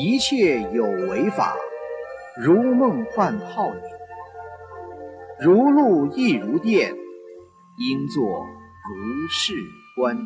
一切有为法，如梦幻泡影，如露亦如电，应作如是观。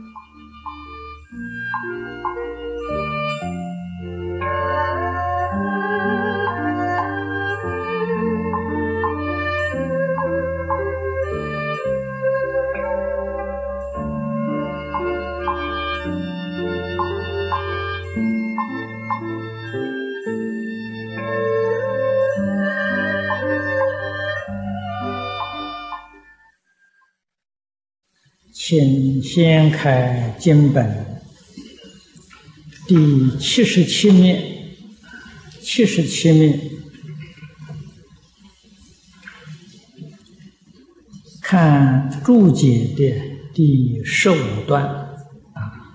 请先开经本第七十七面，七十七面看注解的第十五段啊，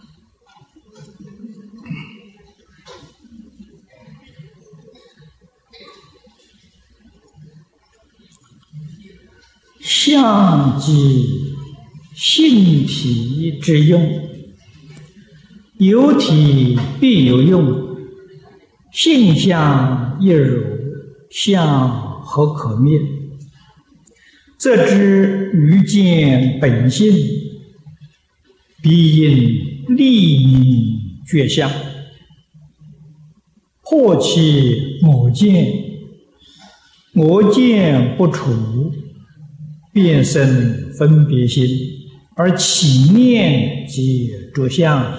相机。性体之用，有体必有用，性相一如，相何可灭？则知愚见本性，必因利名觉相，破其我见，我见不除，便生分别心。而起念即着相，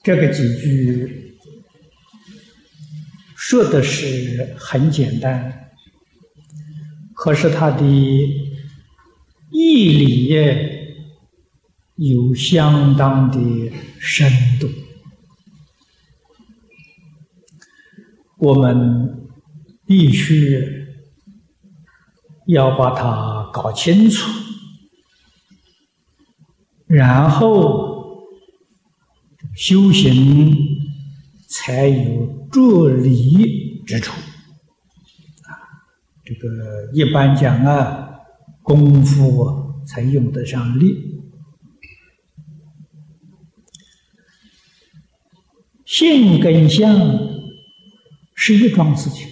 这个几句说的是很简单，可是它的义理有相当的深度，我们必须。要把它搞清楚，然后修行才有着力之处。啊，这个一般讲啊，功夫才用得上力。性跟相是一桩事情，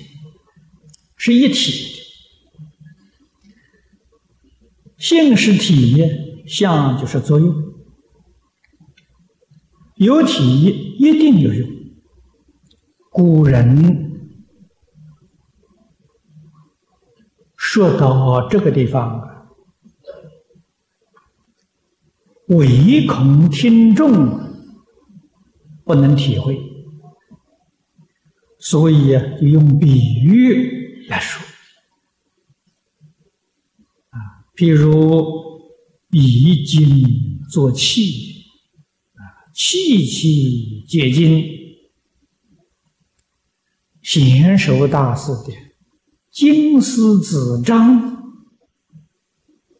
是一体。性是体，相就是作用。有体一定有用。古人说到这个地方唯恐听众不能体会，所以就用比喻来说。譬如以金做器，啊，器器结晶。贤首大师的金丝子章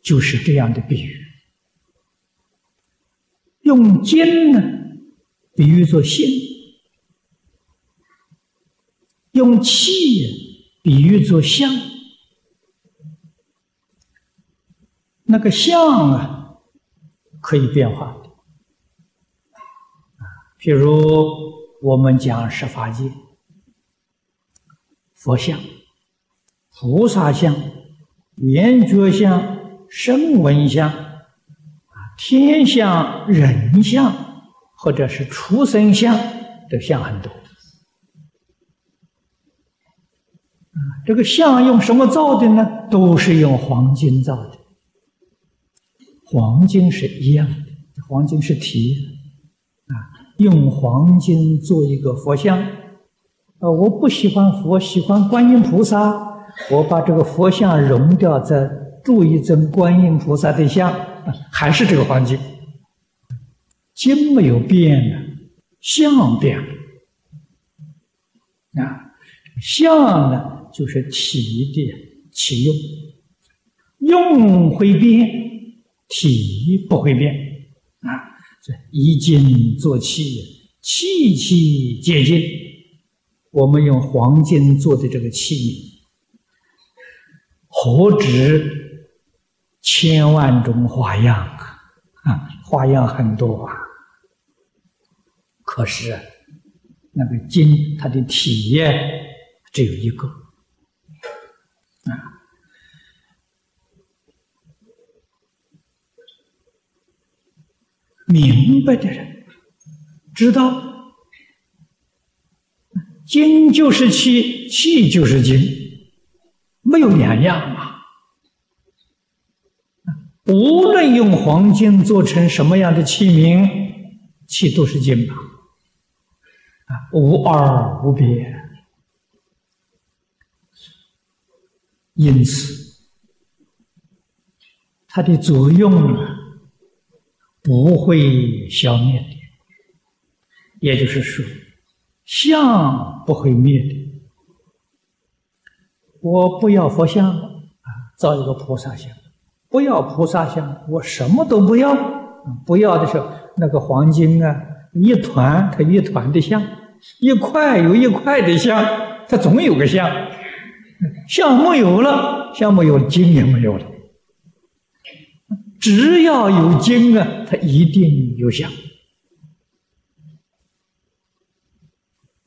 就是这样的比喻，用金呢比喻作性，用气比喻作相。那个相啊，可以变化的啊。譬如我们讲十法界，佛像、菩萨像、圆觉像、声闻像、天像、人像，或者是畜生像的像很多。这个像用什么造的呢？都是用黄金造的。黄金是一样的，黄金是体啊，用黄金做一个佛像，啊，我不喜欢佛，喜欢观音菩萨，我把这个佛像融掉，再铸一尊观音菩萨的像，还是这个黄金，金没有变呢，相变了，啊，相呢就是体的起用，用会变。体不会变啊！这一金做器，器器皆金。我们用黄金做的这个器皿，何止千万种花样啊！花样很多啊，可是那个金它的体验只有一个啊，明白的人知道，经就是气，气就是经，没有两样嘛。无论用黄金做成什么样的器皿，气都是金吧？啊，无二无别。因此，它的作用不会消灭的，也就是说，相不会灭的。我不要佛像啊，造一个菩萨像。不要菩萨像，我什么都不要。不要的时候，那个黄金啊，一团它一团的像，一块有一块的像，它总有个像。像没有了，像没有，金也没有了。只要有金啊，它一定有相。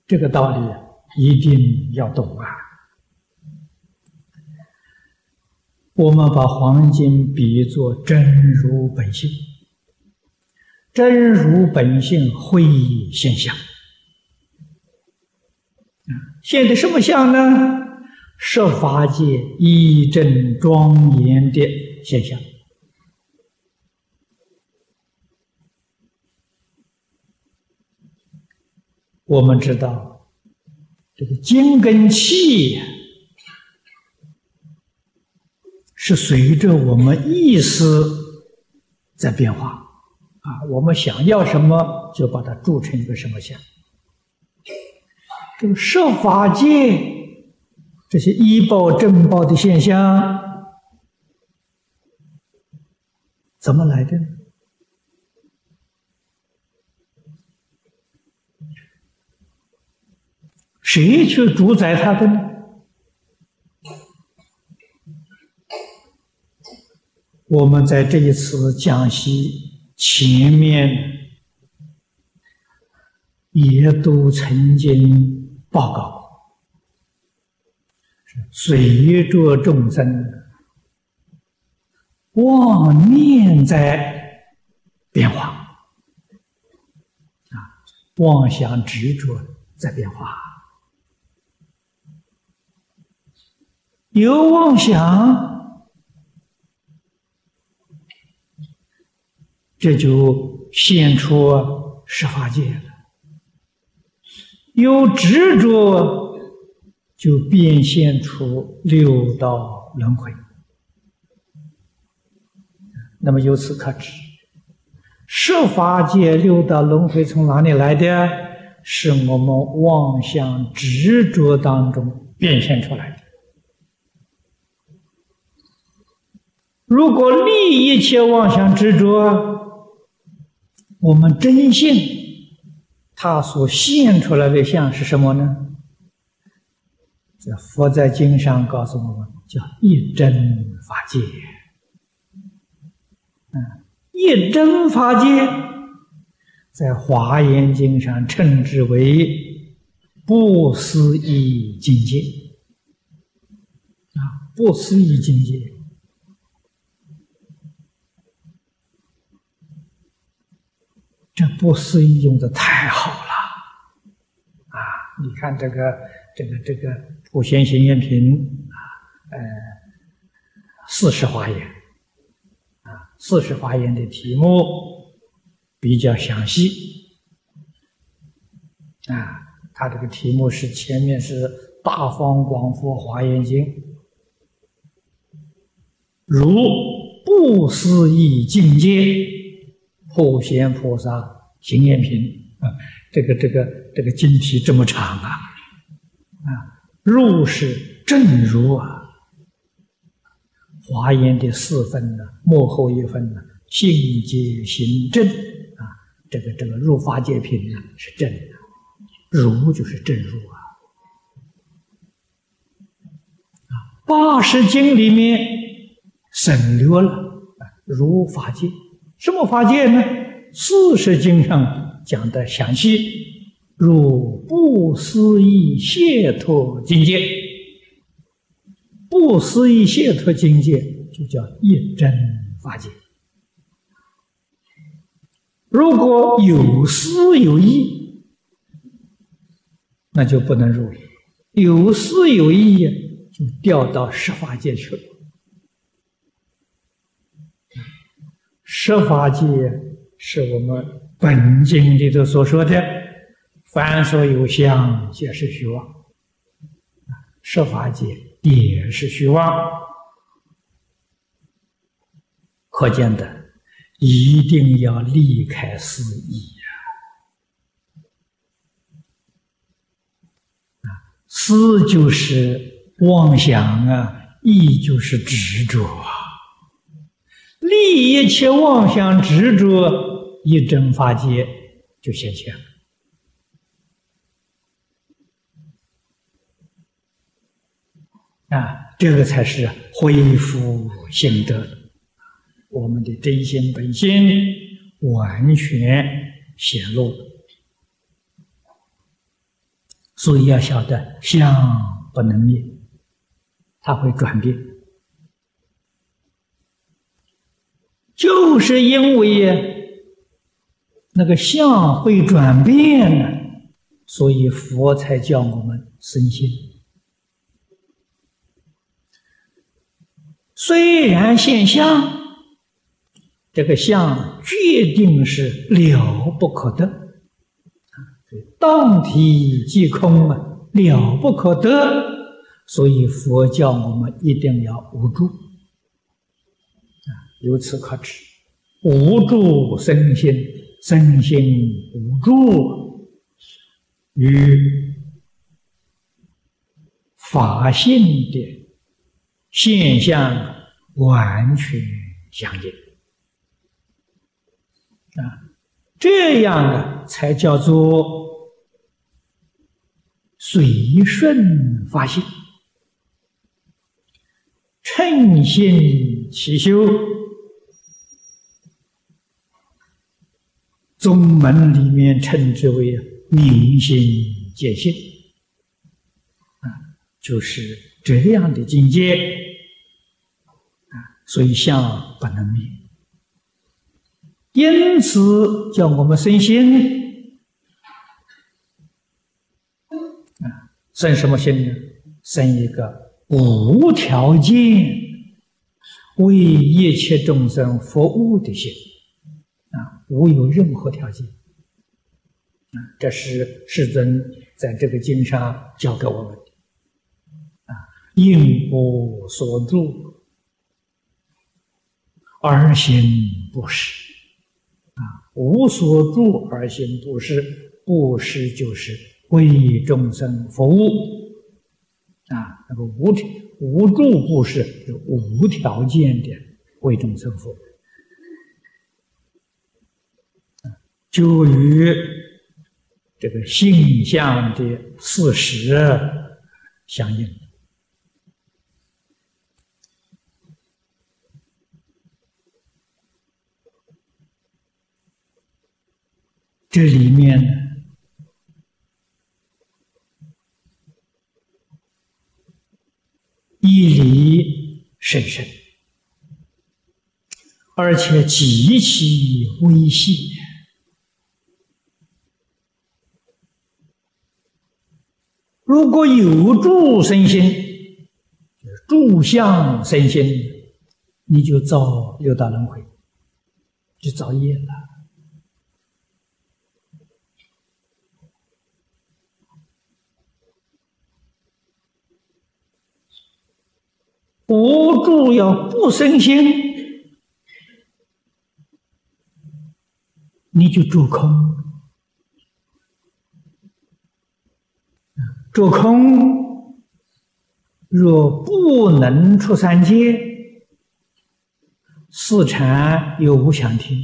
这个道理一定要懂啊。我们把黄金比作真如本性，真如本性会现象，现的什么相呢？设法界一正庄严的现象。我们知道，这个金跟气。是随着我们意识在变化啊，我们想要什么，就把它铸成一个什么像。这个设法界这些医报正报的现象，怎么来的呢？谁去主宰它的呢？我们在这一次讲习前面也都曾经报告过，随着众生妄念在变化，啊，妄想执着在变化，有妄想。这就现出十法界了，有执着，就变现出六道轮回。那么由此可知，十法界六道轮回从哪里来的？是我们妄想执着当中变现出来的。如果立一切妄想执着，我们真信，他所现出来的相是什么呢？这佛在经上告诉我们，叫一真法界。嗯，一真法界，在华严经上称之为不思议境界。啊，不思议境界。这不思议用的太好了，啊！你看这个这个这个《普贤行愿品》啊，呃，四十华严，啊，四十华严的题目比较详细，啊，它这个题目是前面是《大方广佛华严经》，如不思议境界。普贤菩萨行愿品啊，这个这个这个经题这么长啊，啊，入是正如啊，华严的四分呢，幕后一分呢，性界行正啊，这个这个入法界品呢是正的，如就是正如啊，啊，八十经里面省略了啊，如法界。什么法界呢？四十经上讲的详细。如不思议解脱境界，不思议解脱境界就叫一真法界。如果有思有意，那就不能入了。有思有意，就掉到十法界去了。十法界是我们本经里头所说的。凡所有相，皆是虚妄。设法界也是虚妄，可见的，一定要离开思意呀！啊，思就是妄想啊，意就是执着啊。离一切妄想执着，一真法界就显现了。啊，这个才是恢复心德，我们的真心本心完全显露。所以要晓得相不能灭，它会转变，就是因为那个相会转变呢，所以佛才叫我们生心。虽然现象，这个相决定是了不可得，当体即空啊，了不可得。所以佛教我们一定要无助啊，由此可知，无助身心，身心无助与法性的。现象完全相应啊，这样的才叫做随顺发心，称心其修。宗门里面称之为明心见性啊，就是这样的境界。啊所以相不能灭，因此叫我们生心啊，生什么心呢？生一个无条件为一切众生服务的心，无有任何条件啊，这是世尊在这个经上教给我们的啊，应无所住。而行不施啊，无所住而行不施，不施就是为众生服务啊。那个无无住布施是无条件的为众生服务，就与这个性相的事实相应。这里面呢，义理甚深，而且极其微细。如果有助身心，助相身心，你就造六道轮回，就造业了。无助要不生心，你就住空。住空，若不能出三界，四禅又无想听，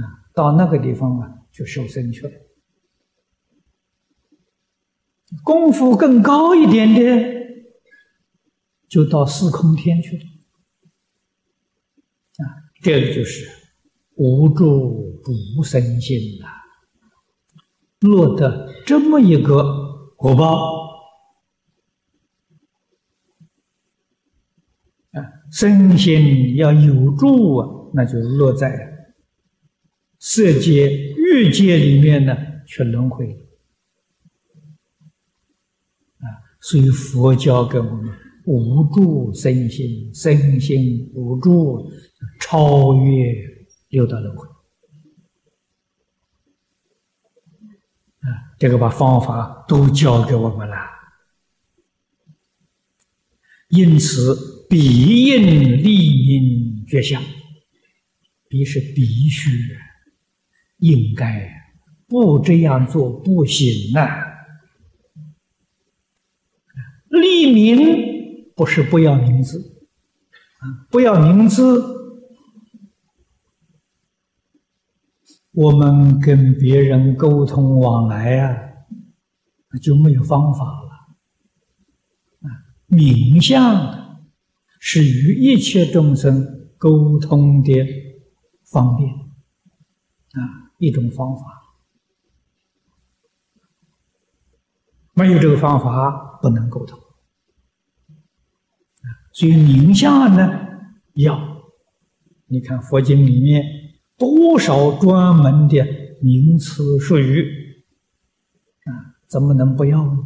啊，到那个地方啊，就受生去了。功夫更高一点的。就到四空天去了，啊，这个就是无住不生心呐，落得这么一个果报啊，身心要有助啊，那就落在色界、欲界里面呢，去轮回啊，所以佛教给我们无助身心，身心无助，超越六道轮回。这个把方法都教给我们了。因此，必应利民觉相，必是必须，应该不这样做不行啊！利民不是不要名字啊，不要名字。我们跟别人沟通往来啊，就没有方法了。啊，名相是与一切众生沟通的方便啊，一种方法。没有这个方法，不能沟通。所以名相呢，要你看佛经里面。多少专门的名词术语啊？怎么能不要呢？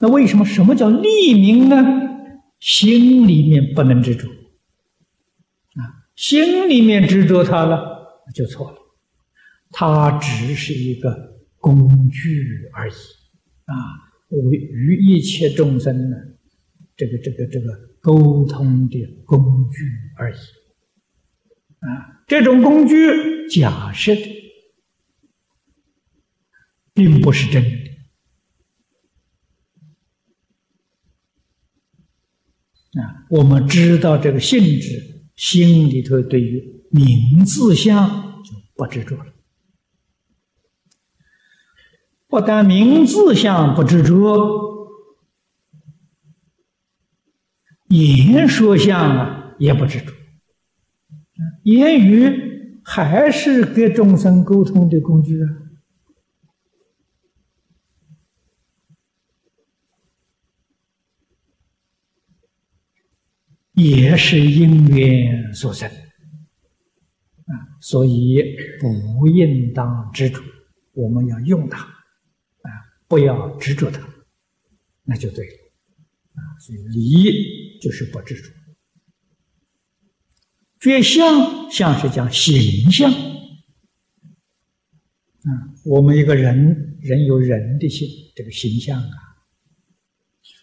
那为什么什么叫利名呢？心里面不能执着啊，心里面执着它了，就错了。它只是一个工具而已啊，为与一切众生呢，这个这个这个沟通的工具而已。啊，这种工具假设的，并不是真的。啊，我们知道这个性质，心里头对于名字相就不执着了。不但名字相不执着，言说相啊也不执着。言语还是跟众生沟通的工具啊，也是因缘所生啊，所以不应当执着，我们要用它啊，不要执着它，那就对了啊。所以离就是不执着。觉相，相是讲形象。啊，我们一个人，人有人的形，这个形象啊；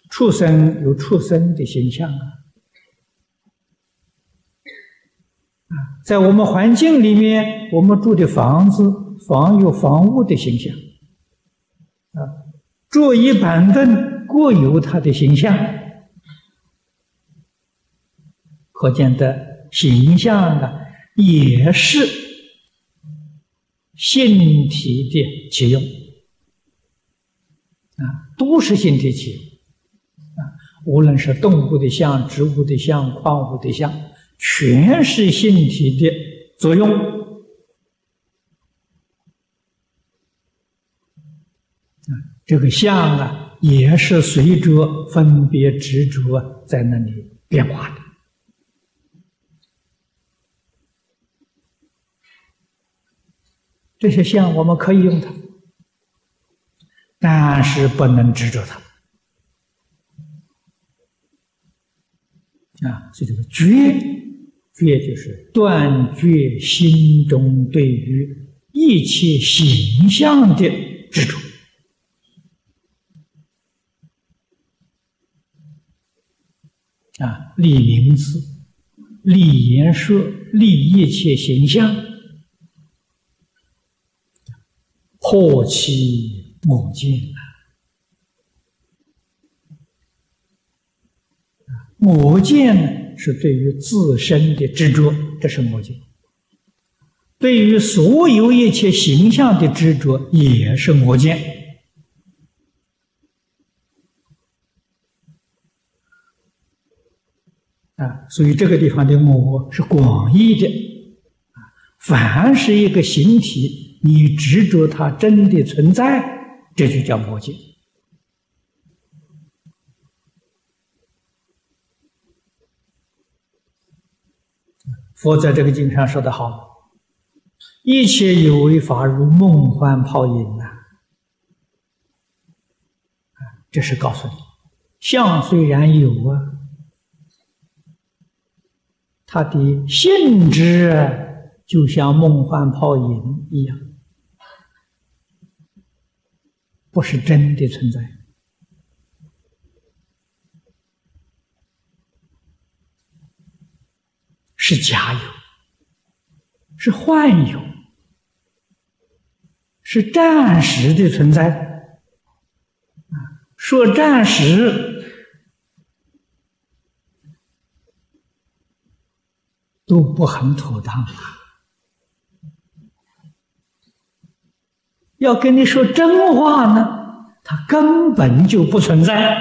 畜生有畜生的形象啊。啊，在我们环境里面，我们住的房子，房有房屋的形象。啊，桌椅板凳各有它的形象，可见的。形象啊，也是性体的起用啊，都是性体起用啊。无论是动物的像、植物的像、矿物的像，全是性体的作用啊。这个相啊，也是随着分别执着在那里变化的。这些相我们可以用它，但是不能执着它啊！所以这个绝，绝就是断绝心中对于一切形象的执着啊！立名字，立言说，立一切形象。破其魔见啊！我见呢，是对于自身的执着，这是魔见；对于所有一切形象的执着，也是魔见。啊，所以这个地方的魔是广义的，凡是一个形体，你执着它真的存在，这就叫魔界。佛在这个经上说的好：“一切有为法，如梦幻泡影呐。”这是告诉你，相虽然有啊，它的性质就像梦幻泡影一样，不是真的存在。是假有，是幻有，是暂时的存在。说暂时都不很妥当啊！要跟你说真话呢，它根本就不存在。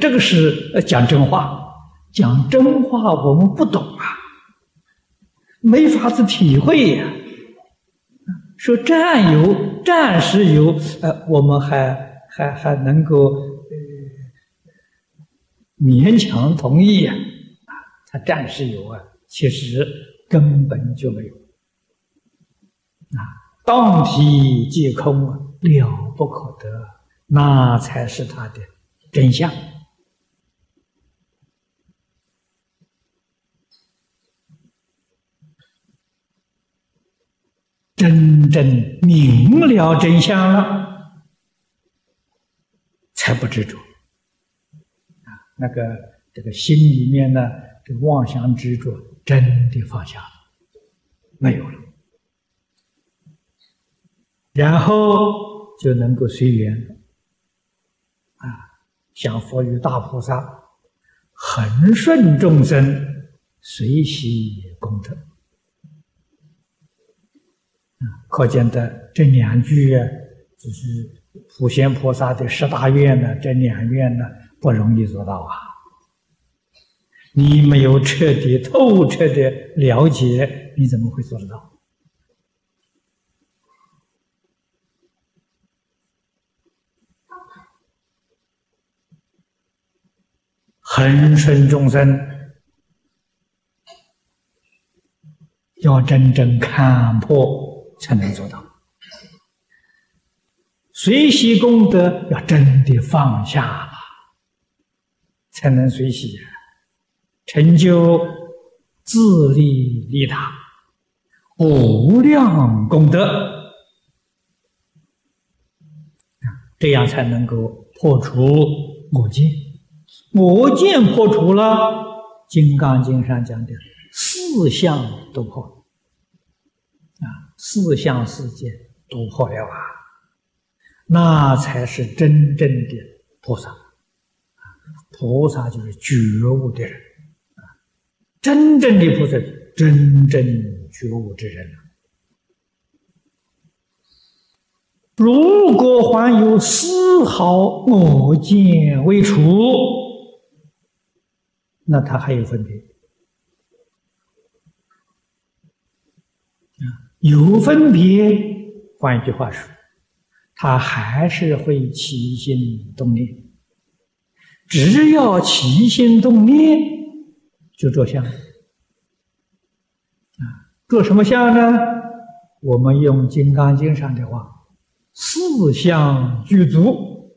这个是讲真话，讲真话我们不懂啊。没法子体会呀！说占有、暂时有，呃，我们还还还能够勉强同意呀。啊，他暂时有啊，其实根本就没有。啊，当体即空，了不可得，那才是他的真相。真正明了真相了，才不执着啊！那个这个心里面呢，这妄想执着真的放下了，没有了，然后就能够随缘啊，像佛与大菩萨，恒顺众生，随喜功德。可见的这两句啊，就是普贤菩萨的十大愿呢，这两愿呢不容易做到啊！你没有彻底透彻的了解，你怎么会做得到？恒顺众生，要真正看破。才能做到，随喜功德要真的放下了，才能随喜，成就自利利他无量功德，这样才能够破除我见。我见破除了，《金刚经》上讲的四相都破。啊四相世界都破了啊，那才是真正的菩萨。啊菩萨就是觉悟的人啊，真正的菩萨，真正觉悟之人。如果还有丝毫我见未除，那他还有分别。有分别，换一句话说，他还是会起心动念。只要起心动念，就做相。啊，做什么相呢？我们用《金刚经》上的话：“四相具足，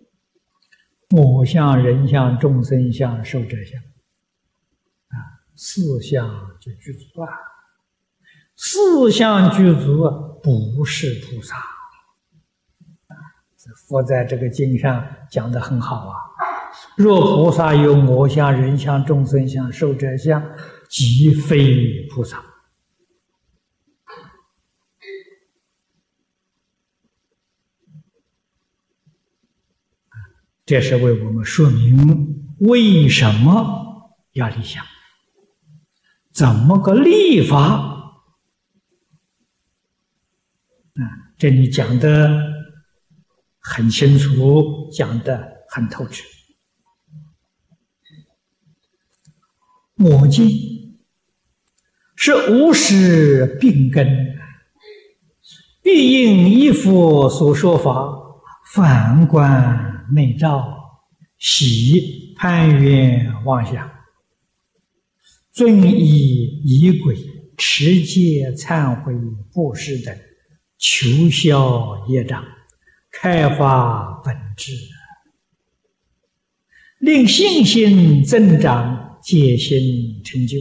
我相、人相、众生相、寿者相。”四相就具足了。四相具足，不是菩萨。佛在这个经上讲的很好啊。若菩萨有我相、人相、众生相、寿者相，即非菩萨。这是为我们说明为什么要立相，怎么个立法。啊，这里讲的很清楚，讲的很透彻。我今是无始病根，必应依佛所说法，反观内照，喜攀缘妄想，遵以仪轨持戒忏悔布施等，求消业障，开发本质，令信心增长，戒心成就。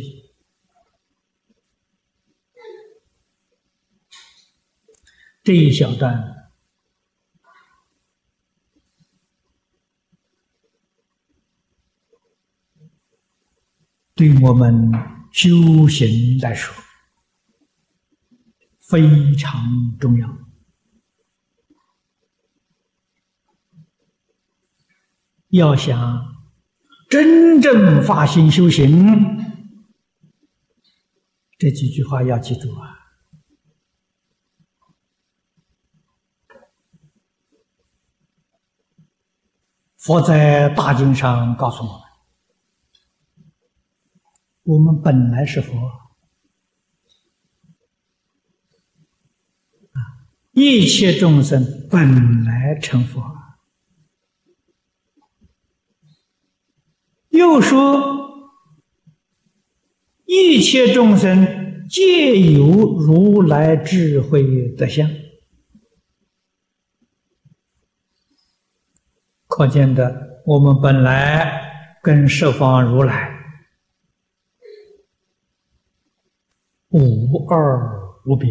这一小段对我们修行来说非常重要。要想真正发心修行，这几句话要记住啊。佛在大经上告诉我们：我们本来是佛啊，一切众生本来成佛。又说，一切众生皆有如来智慧德相。可见的，我们本来跟十方如来无二无别。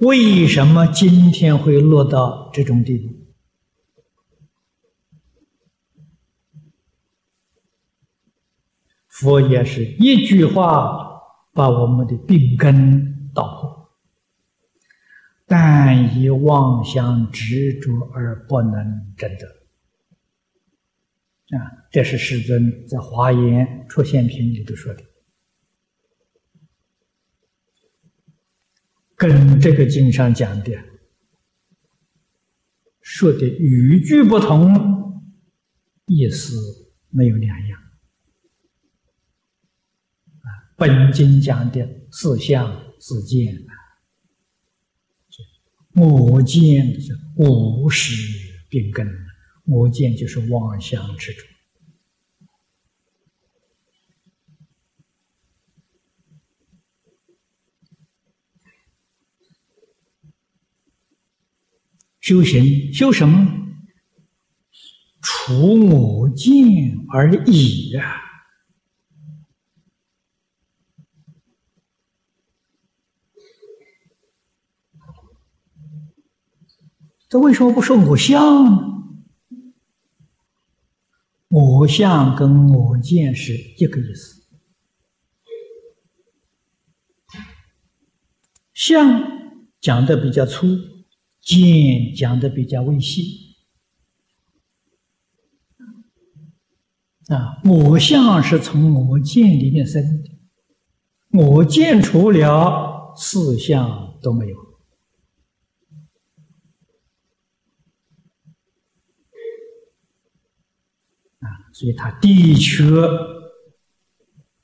为什么今天会落到这种地步？佛也是一句话把我们的病根道破。但以妄想执着而不能证得啊！这是世尊在《华严出现品》里头说的，跟这个经上讲的说的语句不同，意思没有两样啊。本经讲的四相四见啊。我见是无始病根，我见就是妄想执着。修行修什么？除我见而已呀。这为什么不说我相呢？我相跟我见是一个意思，相讲的比较粗，见讲的比较微细。啊，我相是从我见里面生的，我见除了四相都没有。啊所以，它的确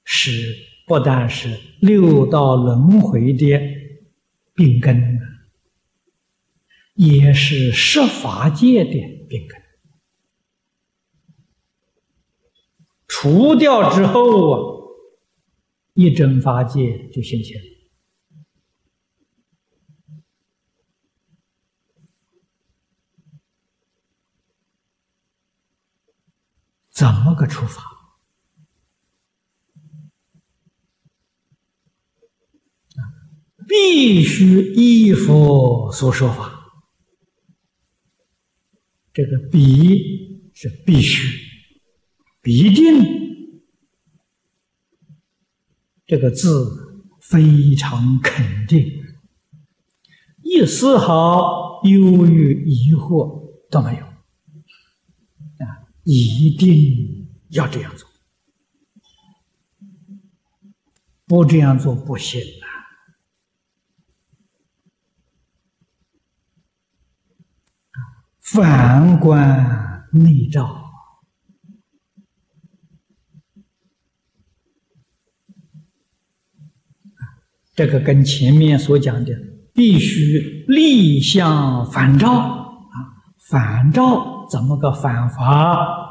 是不但是六道轮回的病根，也是十法界的病根。除掉之后啊，一真法界就现前。怎么个出法？必须依佛所说法。这个“必”是必须、必定，这个字非常肯定，一丝毫忧郁、疑惑都没有。啊一定要这样做，不这样做不行啊！反观内照，这个跟前面所讲的必须立向反照。啊，反照怎么个反法？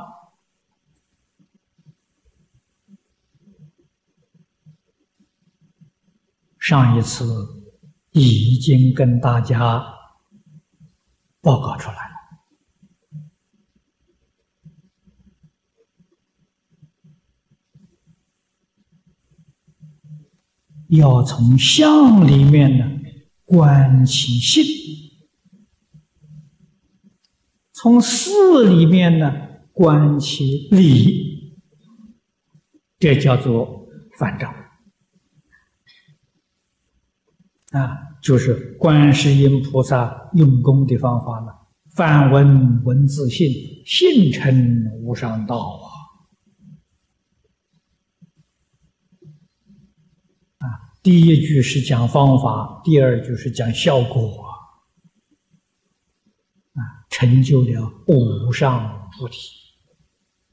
上一次已经跟大家报告出来了，要从相里面呢观其性，从事里面呢观其理，这叫做反照。啊，就是观世音菩萨用功的方法了。梵文文字性，性成无上道啊！啊，第一句是讲方法，第二句是讲效果啊，成就了无上菩提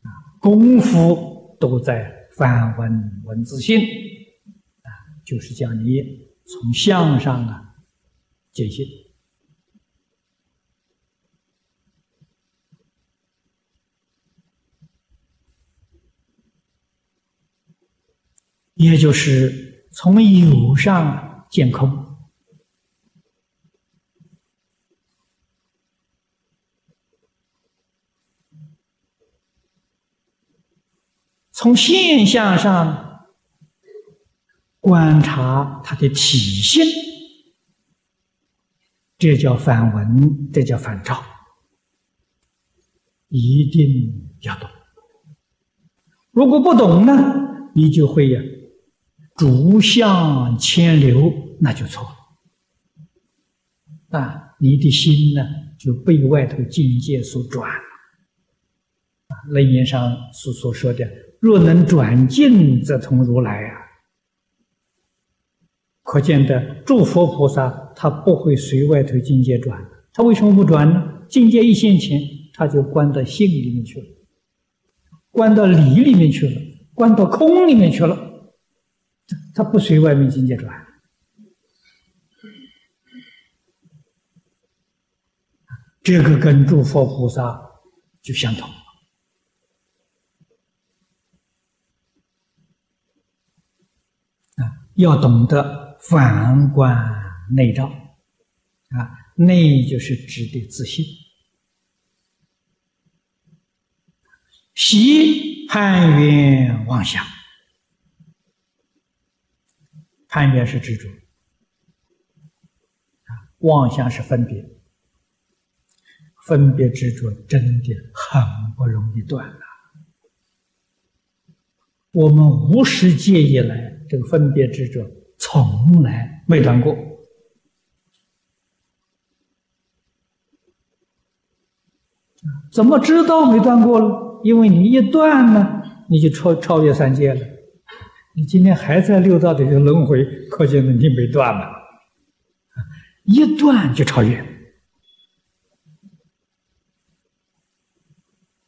啊，功夫都在梵文文字性啊，就是讲你。从相上啊，解析，也就是从有上见空，从现象上。观察它的体现，这叫反文，这叫反照，一定要懂。如果不懂呢，你就会呀，逐相牵流，那就错了。啊，你的心呢，就被外头境界所转。啊，楞严上所所说的，若能转境，则同如来啊。可见的，诸佛菩萨他不会随外头境界转，他为什么不转呢？境界一现前，他就关到性里面去了，关到理里面去了，关到空里面去了，他不随外面境界转。这个跟诸佛菩萨就相同啊，要懂得。反观内照，啊，内就是指的自信。习攀缘妄想，攀缘是执着，啊，妄想是分别，分别执着真的很不容易断呐。我们无始界以来，这个分别执着。从来没断过，怎么知道没断过了？因为你一断呢，你就超超越三界了。你今天还在六道的这个轮回，可见你没断嘛。一断就超越。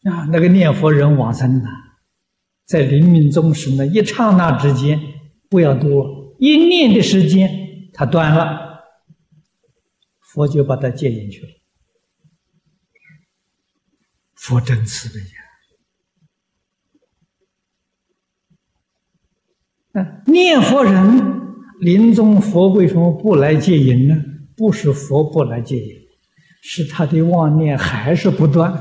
啊，那个念佛人往生呐，在临命终时呢一刹那之间，不要多。一念的时间，它断了，佛就把它接进去了。佛真慈悲！念佛人临终，佛为什么不来接引呢？不是佛不来接引，是他的妄念还是不断，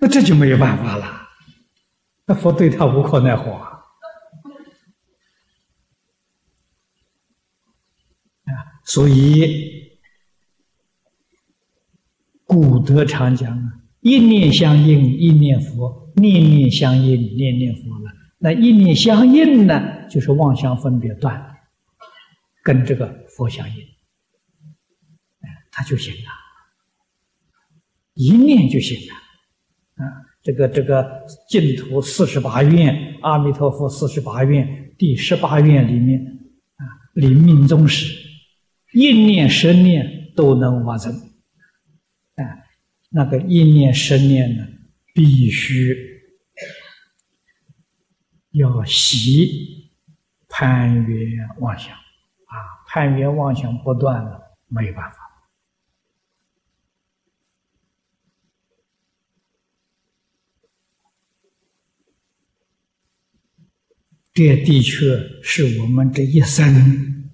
那这就没有办法了。那佛对他无可奈何啊。所以，古德常讲啊，一念相应，一念佛；念念相应，念念佛。那一念相应呢，就是妄想分别断，跟这个佛相应，哎，他就行了，一念就行了。啊，这个这个净土四十八愿，阿弥陀佛四十八愿，第十八愿里面啊，临命终时。一念十念都能完成，啊，那个一念十念呢，必须要习攀缘妄想，啊，攀缘妄想不断了，没有办法。这的确是我们这一生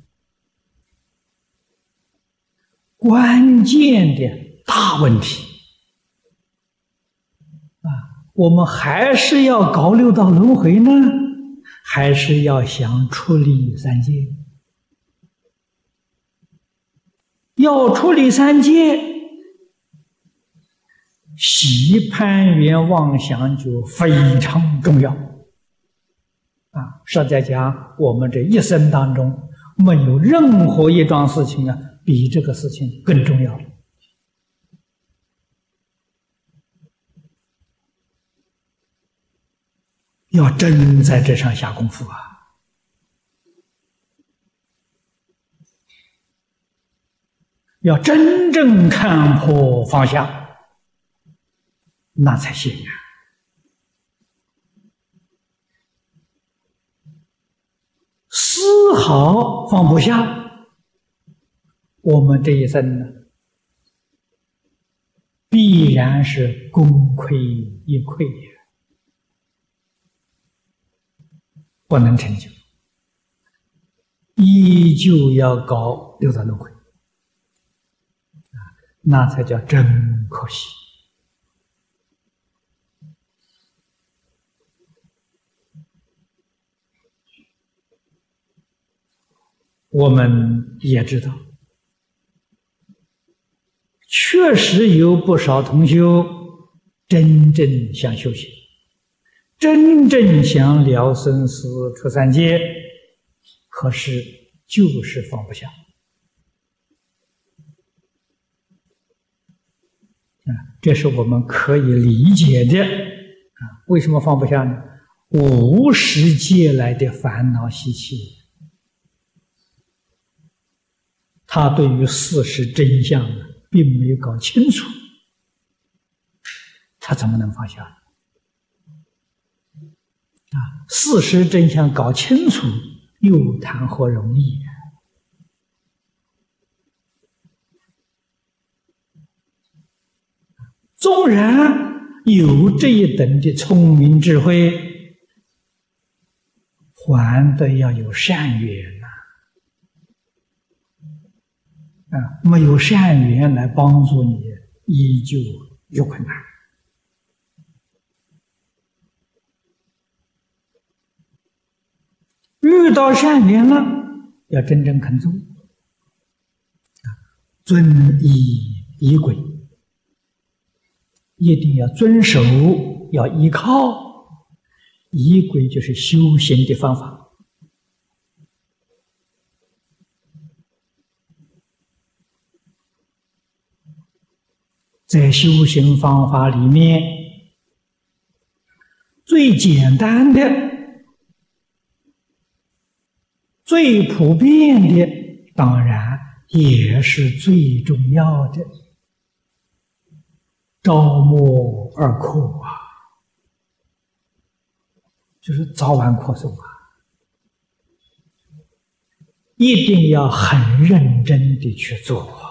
关键的大问题！我们还是要搞六道轮回呢，还是要想出离三界？要出离三界，习攀缘妄想就非常重要。啊，实在讲，我们这一生当中，没有任何一桩事情啊，比这个事情更重要。要真在这上下功夫啊，要真正看破放下，那才行啊。丝毫放不下，我们这一生呢，必然是功亏一篑呀，不能成就，依旧要搞六道轮回，那才叫真可惜。我们也知道，确实有不少同修真正想修行，真正想了生死出三界，可是就是放不下。啊，这是我们可以理解的。啊，为什么放不下呢？无始劫来的烦恼习气。他对于事实真相，并没有搞清楚，他怎么能放下？啊，事实真相搞清楚，又谈何容易？纵然有这一等的聪明智慧，还得要有善缘呐。啊，没有善缘来帮助你，依旧有困难。遇到善缘了，要真正肯做，遵依依规，一定要遵守，要依靠，依规就是修行的方法。在修行方法里面，最简单的、最普遍的，当然也是最重要的。朝暮二课啊，就是早晚课诵啊，一定要很认真的去做啊。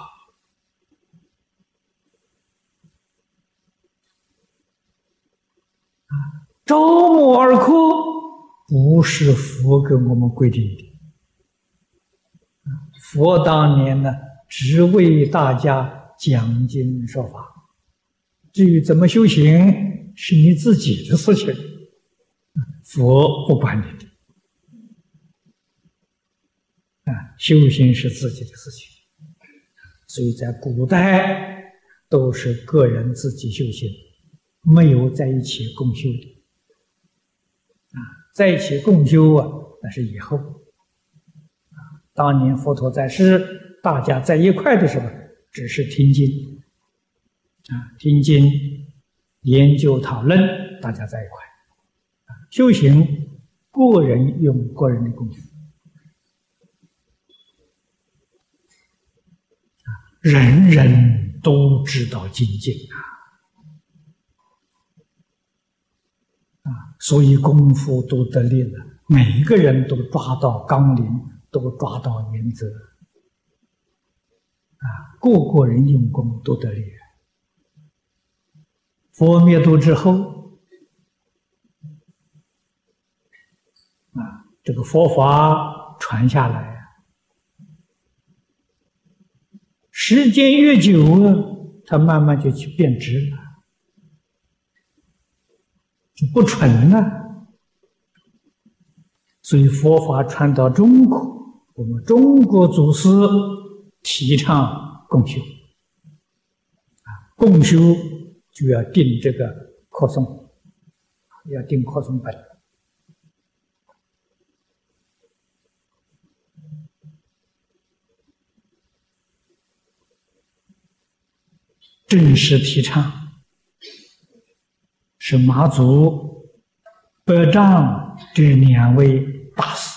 朝暮二课不是佛给我们规定的，佛当年呢只为大家讲经说法，至于怎么修行是你自己的事情，佛不管你的，啊，修行是自己的事情，所以在古代都是个人自己修行，没有在一起共修的。在一起共修啊，那是以后。当年佛陀在世，大家在一块的时候，只是听经，啊，听经、研究、讨论，大家在一块。啊，修行，个人用个人的功夫，啊，人人都知道精进啊。啊，所以功夫都得力了，每一个人都抓到纲领，都抓到原则，啊，个个人用功都得利。佛灭度之后，啊，这个佛法传下来，时间越久啊，它慢慢就去变质了，就不纯了。所以佛法传到中国，我们中国祖师提倡共修，啊，共修就要定这个课诵，要定课诵本，正式提倡是马祖、百丈这两位。大师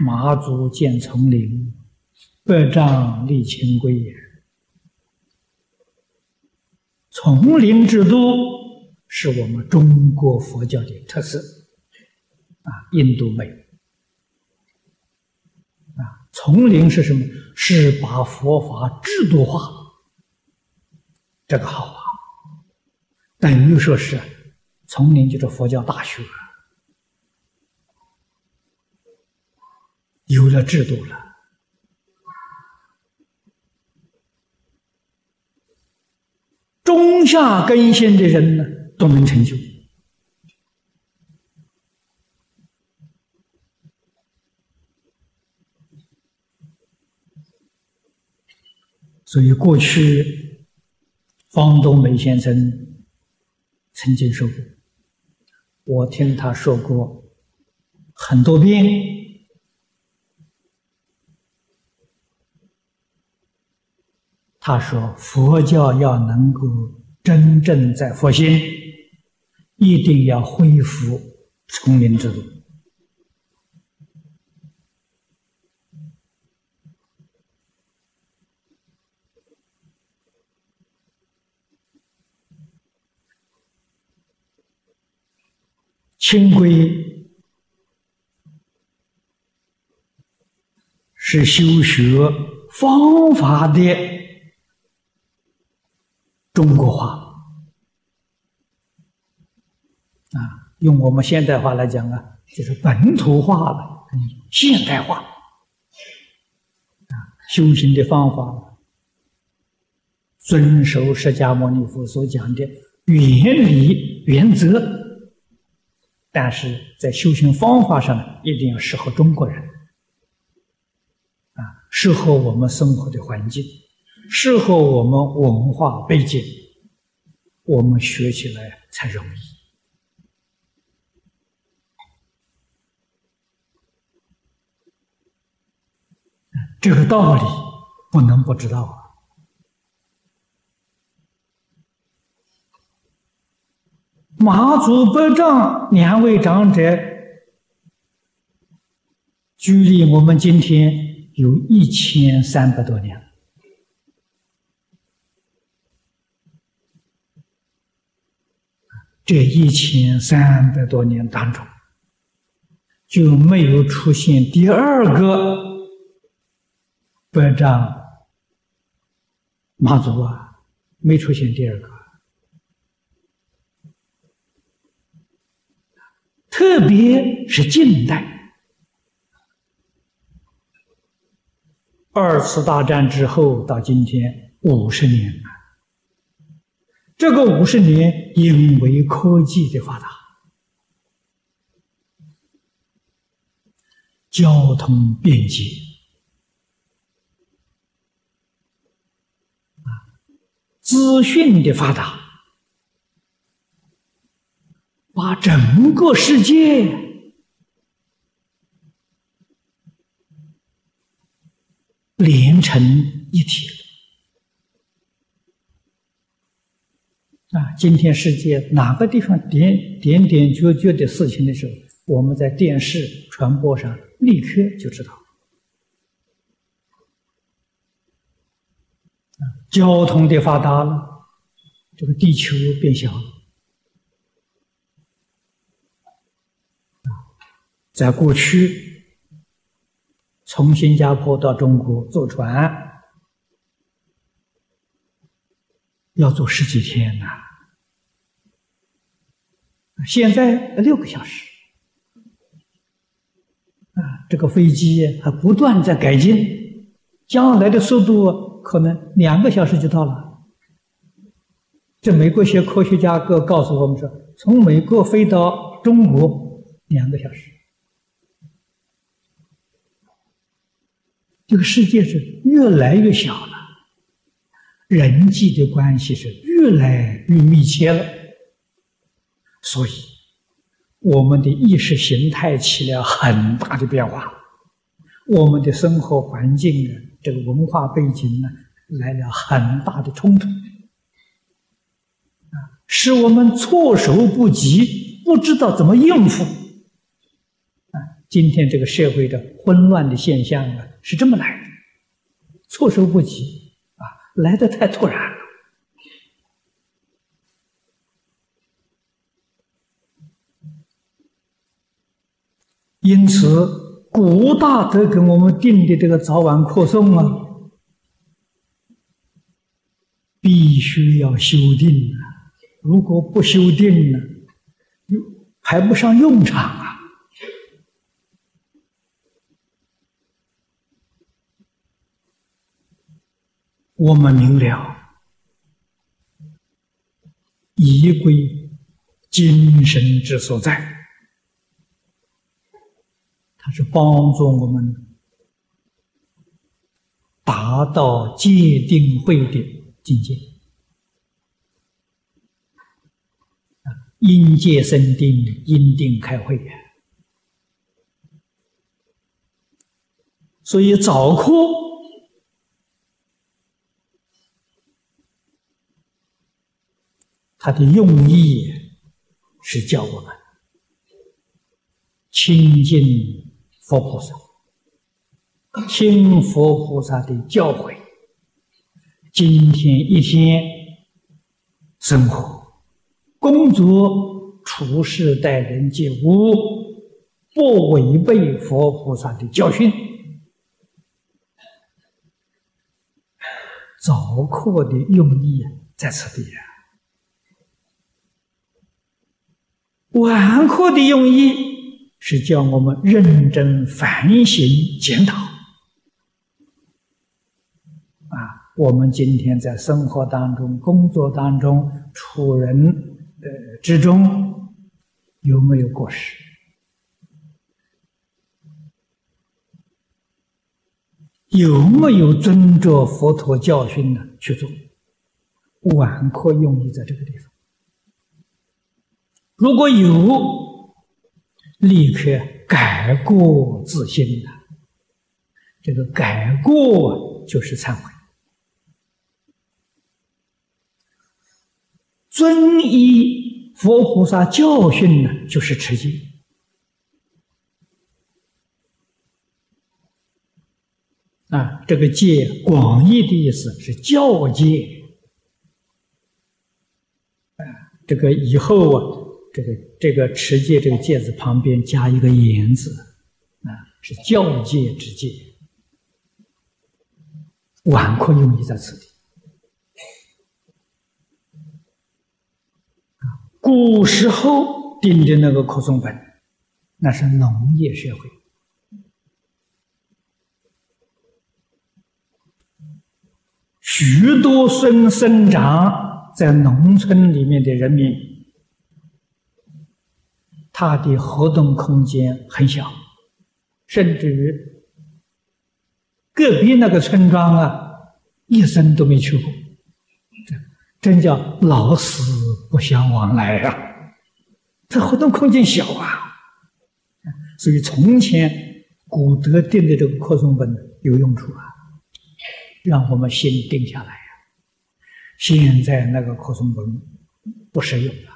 马祖建丛林，百丈立清规也。丛林制度是我们中国佛教的特色啊，印度没有啊。丛林是什么？是把佛法制度化，这个好啊，等于说是丛林就是佛教大学。有了制度了，中下根性的人呢都能成就。所以过去方东梅先生曾经说过，我听他说过很多遍。他说：“佛教要能够真正在佛心，一定要恢复丛林制度。清规是修学方法的。”中国化啊，用我们现代话来讲啊，就是本土化了，现代化。啊，修行的方法遵守释迦牟尼佛所讲的原理原则，但是在修行方法上呢，一定要适合中国人啊，适合我们生活的环境。适合我们文化背景，我们学起来才容易。这个道理不能不知道啊！马祖、百丈两位长者，距离我们今天有一千三百多年。这一千三百多年当中，就没有出现第二个百丈妈祖啊，没出现第二个。特别是近代，二次大战之后到今天五十年了。这个五十年，因为科技的发达，交通便捷，啊，资讯的发达，把整个世界连成一体。啊，今天世界哪个地方点点点绝绝的事情的时候，我们在电视传播上立刻就知道。交通的发达了，这个地球变小了。在过去，从新加坡到中国坐船要坐十几天呐，现在六个小时。啊，这个飞机还不断在改进，将来的速度可能两个小时就到了。这美国些科学家各告诉我们说，从美国飞到中国两个小时。这个世界是越来越小了，人际的关系是越来越密切了，所以我们的意识形态起了很大的变化，我们的生活环境啊，这个文化背景呢，来了很大的冲突。啊使我们措手不及，不知道怎么应付。啊，今天这个社会的混乱的现象啊，是这么来的，措手不及，来的太突然了。因此，古大德给我们定的这个早晚课诵啊，必须要修订啊。如果不修订呢，又派不上用场啊！我们明了，仪归精神之所在，它是帮助我们达到界定慧的境界。因界生定，因定开会。所以早课，它的用意是教我们亲近佛菩萨，听佛菩萨的教诲，今天一天生活。工作、处事、待人接物，不违背佛菩萨的教训。早课的用意在此地啊，晚课的用意是叫我们认真反省检讨。啊，我们今天在生活当中、工作当中处人。呃，之中有没有过失？有没有遵着佛陀教训呢去做？晚课用意在这个地方。如果有，立刻改过自新呐。这个改过就是忏悔。遵依佛菩萨教训呢，就是持戒啊。这个戒广义的意思是教戒啊。这个以后啊，这个这个持戒这个戒字旁边加一个言字啊，是教戒之戒。晚课用意在此地。古时候定的那个课诵本，那是农业社会，许多生生长在农村里面的人民，他的活动空间很小，甚至于隔壁那个村庄啊，一生都没去过，真叫老死。不相往来呀，这活动空间小啊，所以从前古德定的这个扩充本有用处啊，让我们心定下来呀。现在那个扩充本不实用了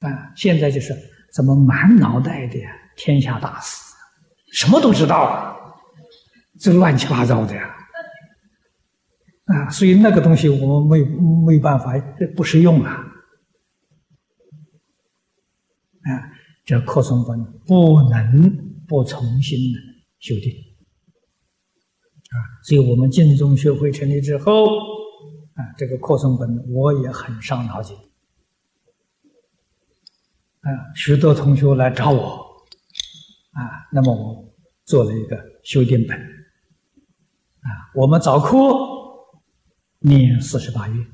啊，现在就是怎么满脑袋的天下大事，什么都知道，这乱七八糟的呀。啊，所以那个东西我们没没办法，不实用啊！啊，这扩充本不能不重新修订啊。所以我们净宗学会成立之后啊，这个扩充本我也很伤脑筋啊。许多同学来找我啊，那么我做了一个修订本啊。我们早课念四十八愿啊，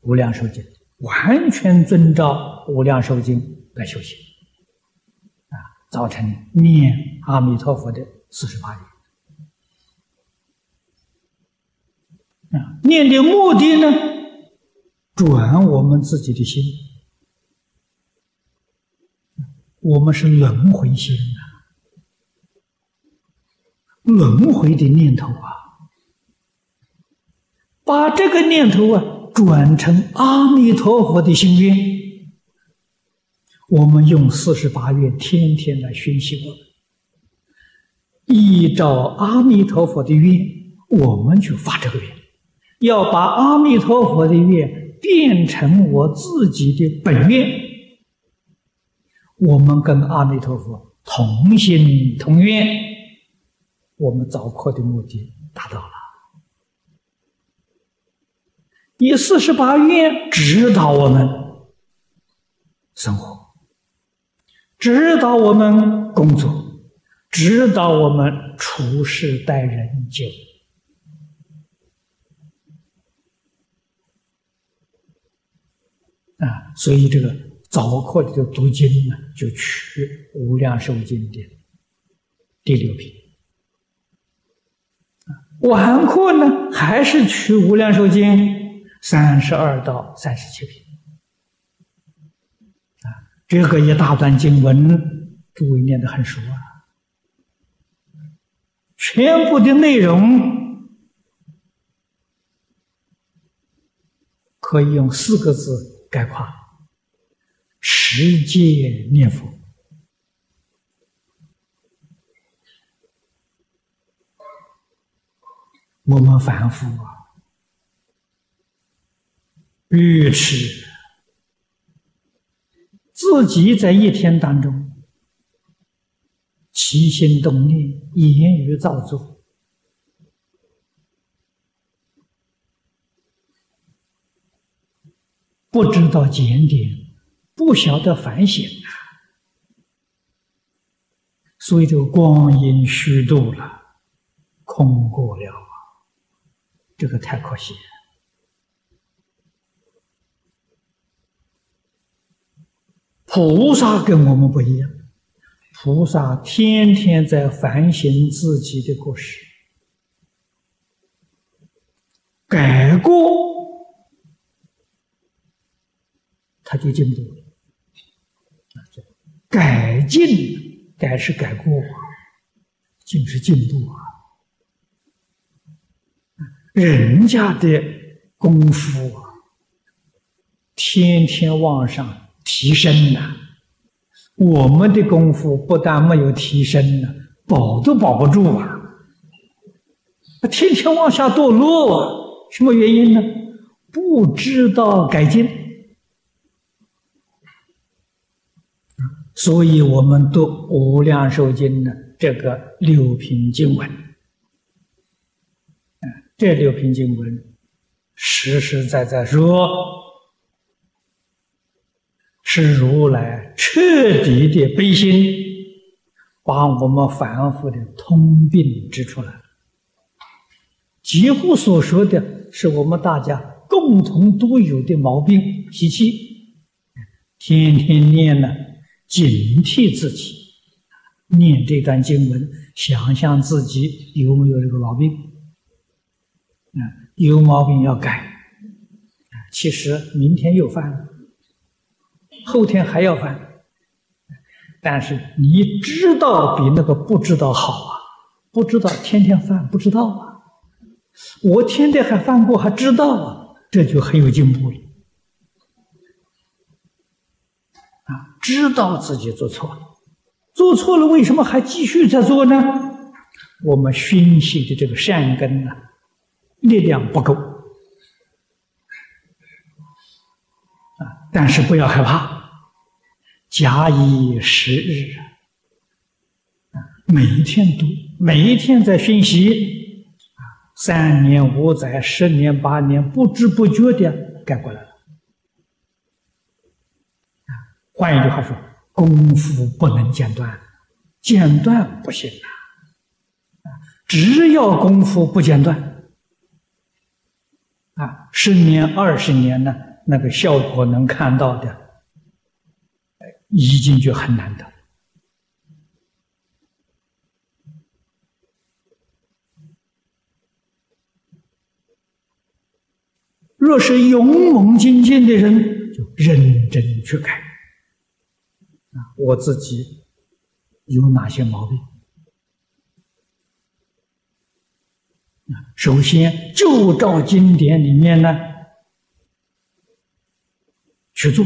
无量寿经。完全遵照《无量寿经》来修行，啊，早晨念阿弥陀佛的四十八愿。啊，念的目的呢，转我们自己的心，我们是轮回心啊，轮回的念头啊，把这个念头啊。转成阿弥陀佛的心愿，我们用四十八愿天天来熏习我们，依照阿弥陀佛的愿，我们去发这个愿，要把阿弥陀佛的愿变成我自己的本愿，我们跟阿弥陀佛同心同愿，我们早课的目的达到了。以四十八愿指导我们生活，指导我们工作，指导我们处事待人接物啊！所以这个早课里的读经呢，就取《无量寿经》的第六品；晚课呢，还是取《无量寿经》。三十二到三十七品，啊，这个一大段经文，诸位念得很熟啊。全部的内容可以用四个字概括：持戒念佛。我们反复啊。愚痴，自己在一天当中起心动念、言语造作，不知道检点，不晓得反省啊，所以这个光阴虚度了，空过了啊，这个太可惜了。菩萨跟我们不一样，菩萨天天在反省自己的过失，改过他就进步了。改进，改是改过，进是进步啊。人家的功夫，天天往上。提升呐，我们的功夫不但没有提升呢，保都保不住啊！天天往下堕落，啊，什么原因呢？不知道改进，所以我们读《无量寿经》的这个六品经文，这六品经文实实在在说。是如来彻底的悲心，把我们凡夫的通病指出来。几乎所说的是我们大家共同都有的毛病习气，天天念呢，警惕自己，念这段经文，想象自己有没有这个毛病。啊，有毛病要改。其实明天又犯了。后天还要犯，但是你知道比那个不知道好啊！不知道天天犯不知道啊，我天天还犯过还知道啊，这就很有进步了。知道自己做错了，做错了为什么还继续在做呢？我们熏习的这个善根呢，力量不够啊。但是不要害怕，假以时日，啊，每一天读，每一天在学习，啊，三年五载、十年八年，不知不觉的改过来。啊，换一句话说，功夫不能间断，间断不行啊！只要功夫不间断，啊，十年、二十年呢，那个效果能看到的，已经就很难得。若是勇猛精进的人，就认真去改。啊，我自己有哪些毛病？首先就照经典里面呢去做。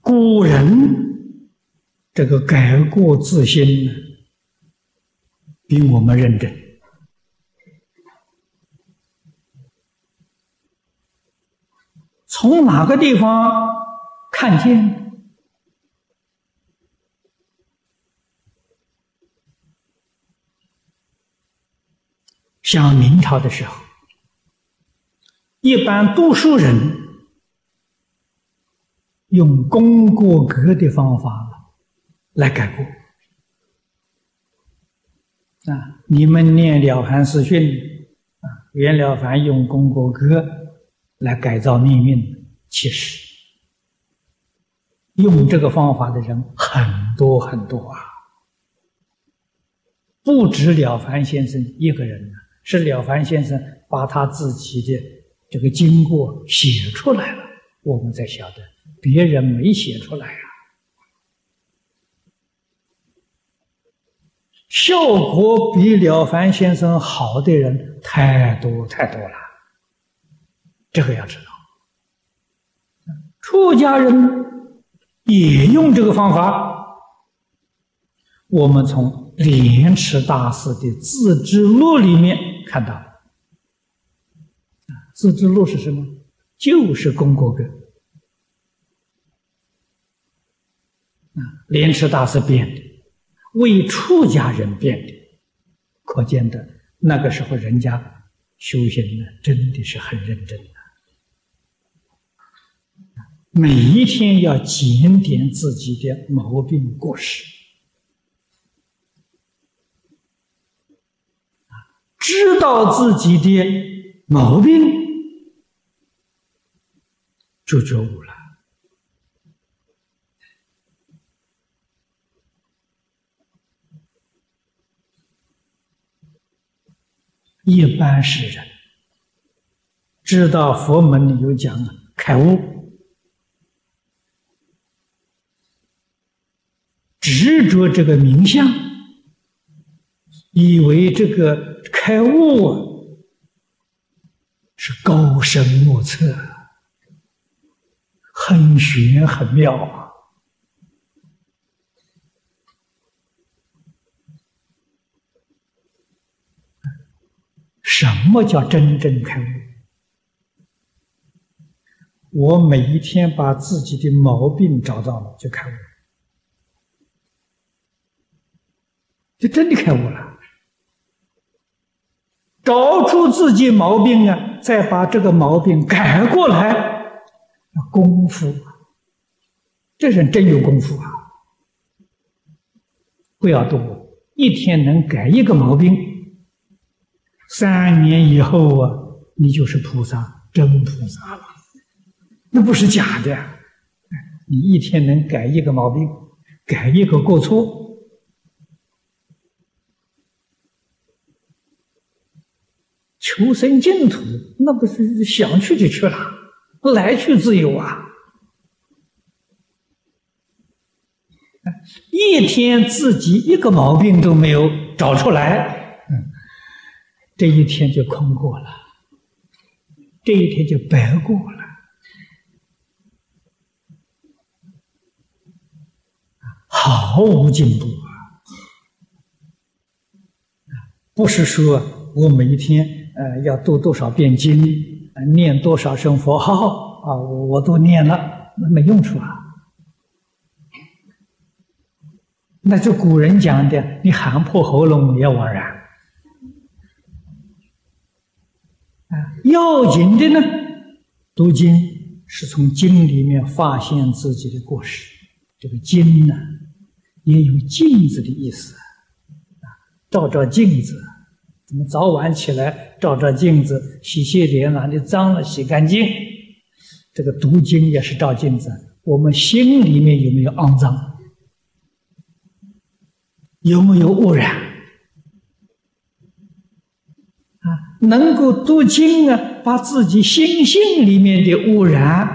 古人这个改过自新呢。比我们认真，从哪个地方看见？像明朝的时候，一般读书人用功过格的方法来改过。啊！你们念《了凡四训》，啊，袁了凡用功过格来改造命运，其实。用这个方法的人很多很多啊，不止了凡先生一个人呢是了凡先生把他自己的这个经过写出来了，我们才晓得，别人没写出来啊。效果比了凡先生好的人太多太多了，这个要知道。出家人也用这个方法。我们从莲池大师的《自知录》里面看到，《自知录》是什么？就是功过格。啊，莲池大师编的。为出家人编的，可见的那个时候人家修行呢，真的是很认真的。每一天要检点自己的毛病过失，知道自己的毛病，就觉悟了。一般世人知道佛门里有讲开悟，执着这个名相，以为这个开悟是高深莫测，很玄很妙啊。什么叫真正开悟？我每一天把自己的毛病找到了，就开悟，就真的开悟了。找出自己毛病啊，再把这个毛病改过来，功夫，这人真有功夫啊！不要多，一天能改一个毛病。三年以后啊，你就是菩萨，真菩萨了，那不是假的。你一天能改一个毛病，改一个过错，求生净土，那不是想去就去了，来去自由啊。一天自己一个毛病都没有找出来。嗯这一天就空过了，这一天就白过了，毫无进步啊！不是说我每一天呃要读多少遍经，念多少声佛号啊，我都念了，那没用处啊。那就古人讲的，你喊破喉咙也枉然。啊，要紧的呢，读经是从经里面发现自己的过失。这个经呢，也有镜子的意思啊，照照镜子。怎么早晚起来照照镜子，洗洗脸，哪里脏了洗干净。这个读经也是照镜子，我们心里面有没有肮脏，有没有污染？啊，能够读经啊，把自己心性里面的污染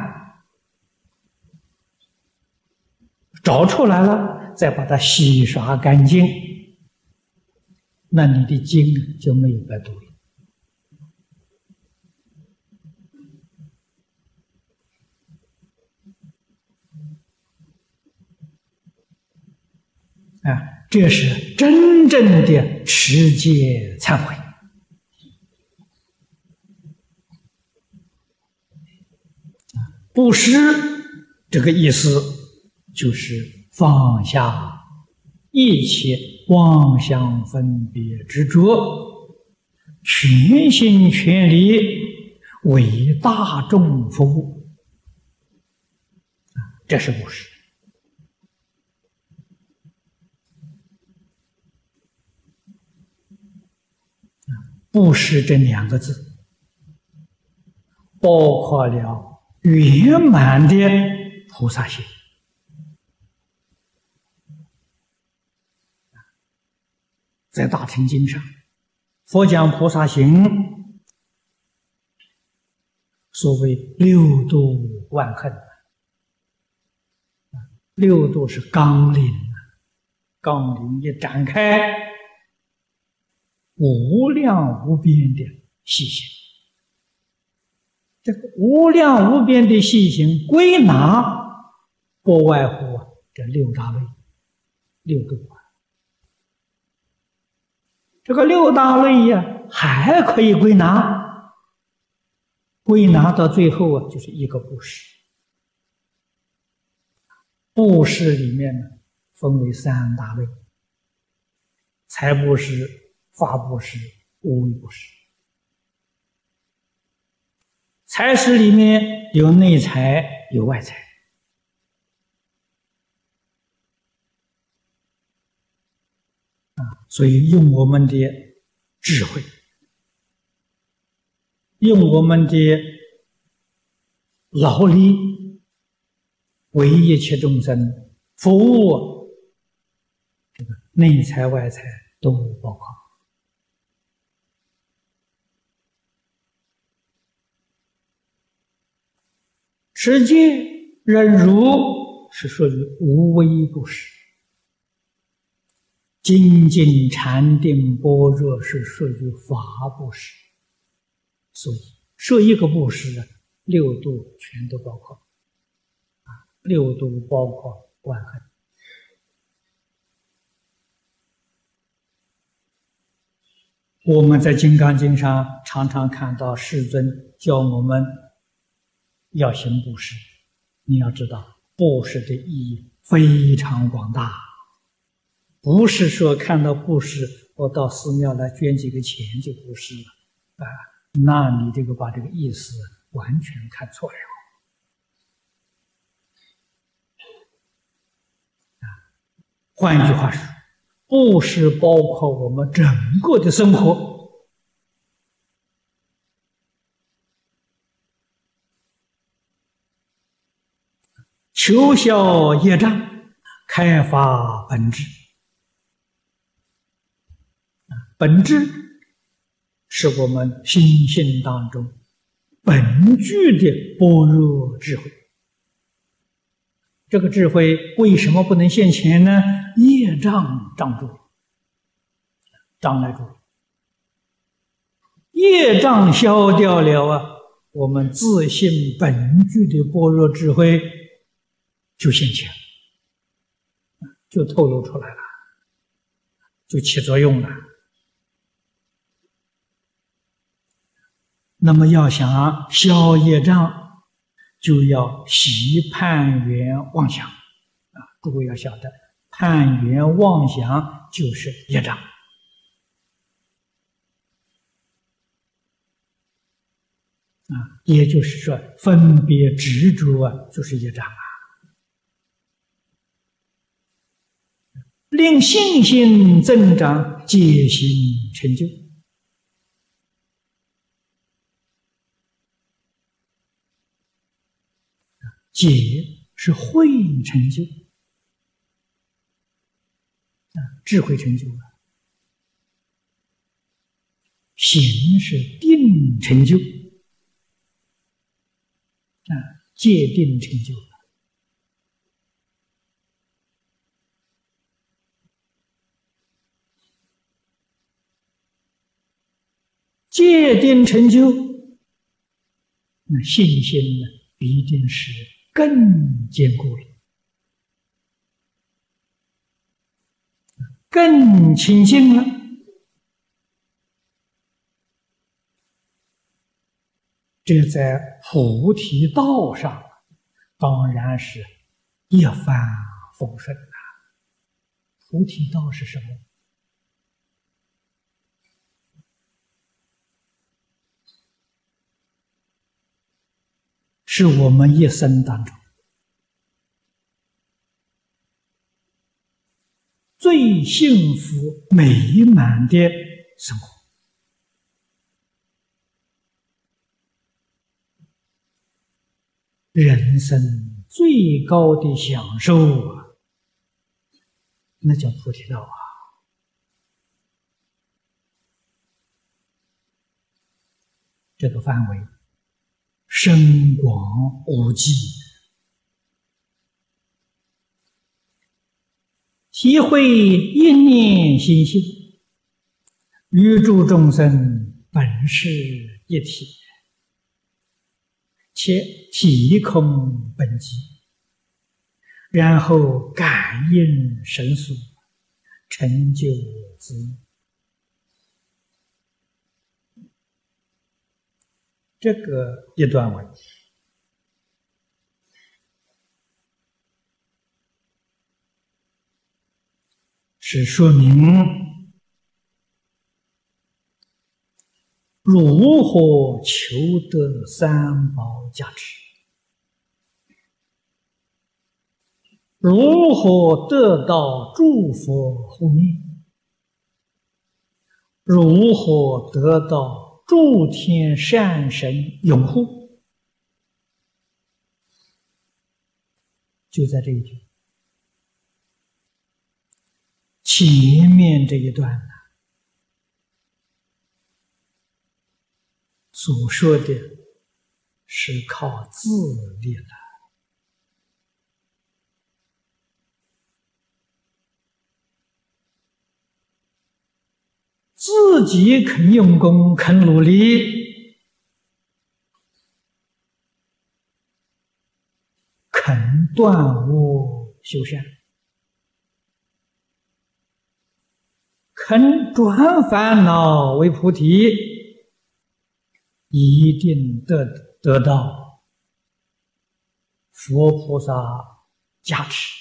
找出来了，再把它洗刷干净。那你的经就没有白读了啊！这是真正的持戒忏悔布施这个意思就是放下。一切妄想分别执着，全心全力为大众服务，这是布施。布施这两个字，包括了圆满的菩萨心。在大乘经上，佛讲菩萨行，所谓六度万恨，六度是纲领啊，纲领一展开，无量无边的细行，这个无量无边的细行归纳，不外乎这六大类，六度。这个六大类呀，还可以归纳，归纳到最后啊，就是一个布施。布施里面呢，分为三大类：财布施、法布施、无为布施。财施里面有内财，有外财。所以，用我们的智慧，用我们的劳力，为一切众生服务，这个内财外财都包括。持戒忍辱是属于无为布施。精进禅定般若是属于法布施，所以设一个布施啊，六度全都包括，啊，六度包括万恨。我们在《金刚经》上常常看到世尊教我们要行布施，你要知道布施的意义非常广大。不是说看到布施，我到寺庙来捐几个钱就布施了，啊，那你这个把这个意思完全看错了。啊，换一句话说，布施包括我们整个的生活，求消业障，开发本质。本质是我们心性当中本具的般若智慧。这个智慧为什么不能现前呢？业障障住，障碍住。业障消掉了啊，我们自信本具的般若智慧就现前，就透露出来了，就起作用了。那么要想消业障，就要习攀缘妄想啊！诸位要晓得，攀缘妄想就是业障啊，也就是说，分别执着啊，就是业障啊。令信心增长，戒心成就。解是慧成就，啊，智慧成就了；行是定成就，啊，戒定成就了。戒定成就，那信心呢，必定是。更坚固了，更清净了。这在菩提道上，当然是一帆风顺啊！菩提道是什么？是我们一生当中最幸福美满的生活，人生最高的享受啊，那叫菩提道啊，这个范围。深广无际，体会一念心性，宇宙众生本是一体，且体空本寂，然后感应神速，成就之。这个一段文是说明如何求得三宝加持，如何得到诸佛护念，如何得到。诸天善神拥护，就在这一句前面这一段呢，所说的是靠自力了。自己肯用功，肯努力，肯断恶修善，肯转烦恼为菩提，一定得得到佛菩萨加持，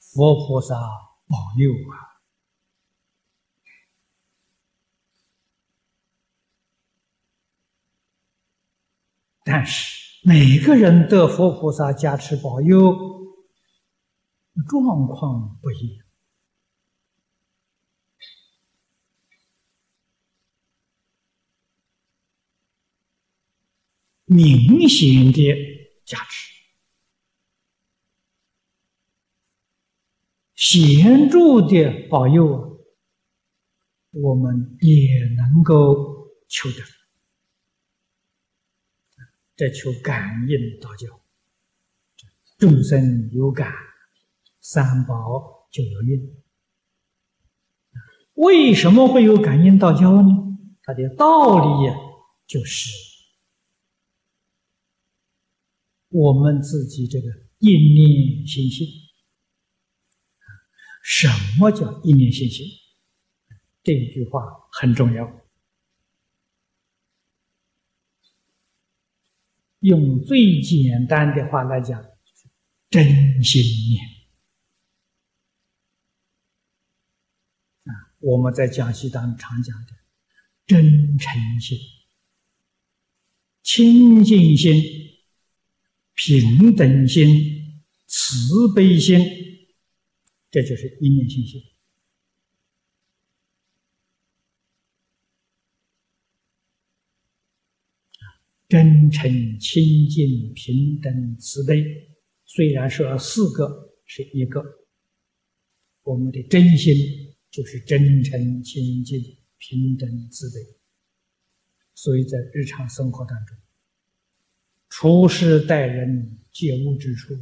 佛菩萨保佑啊！但是每个人的佛菩萨加持保佑状况不一样，明显的加持，显著的保佑，我们也能够求得。在求感应道教，众生有感，三宝就有应。为什么会有感应道教呢？它的道理呀，就是我们自己这个一念心性。什么叫一念心性？这一句话很重要。用最简单的话来讲，就是真心念啊。我们在讲习当中常讲的真诚心、清净心、平等心、慈悲心，这就是一念心心。真诚、清净、平等、慈悲，虽然说四个是一个，我们的真心就是真诚、清净、平等、慈悲。所以在日常生活当中，处事待人接物之处，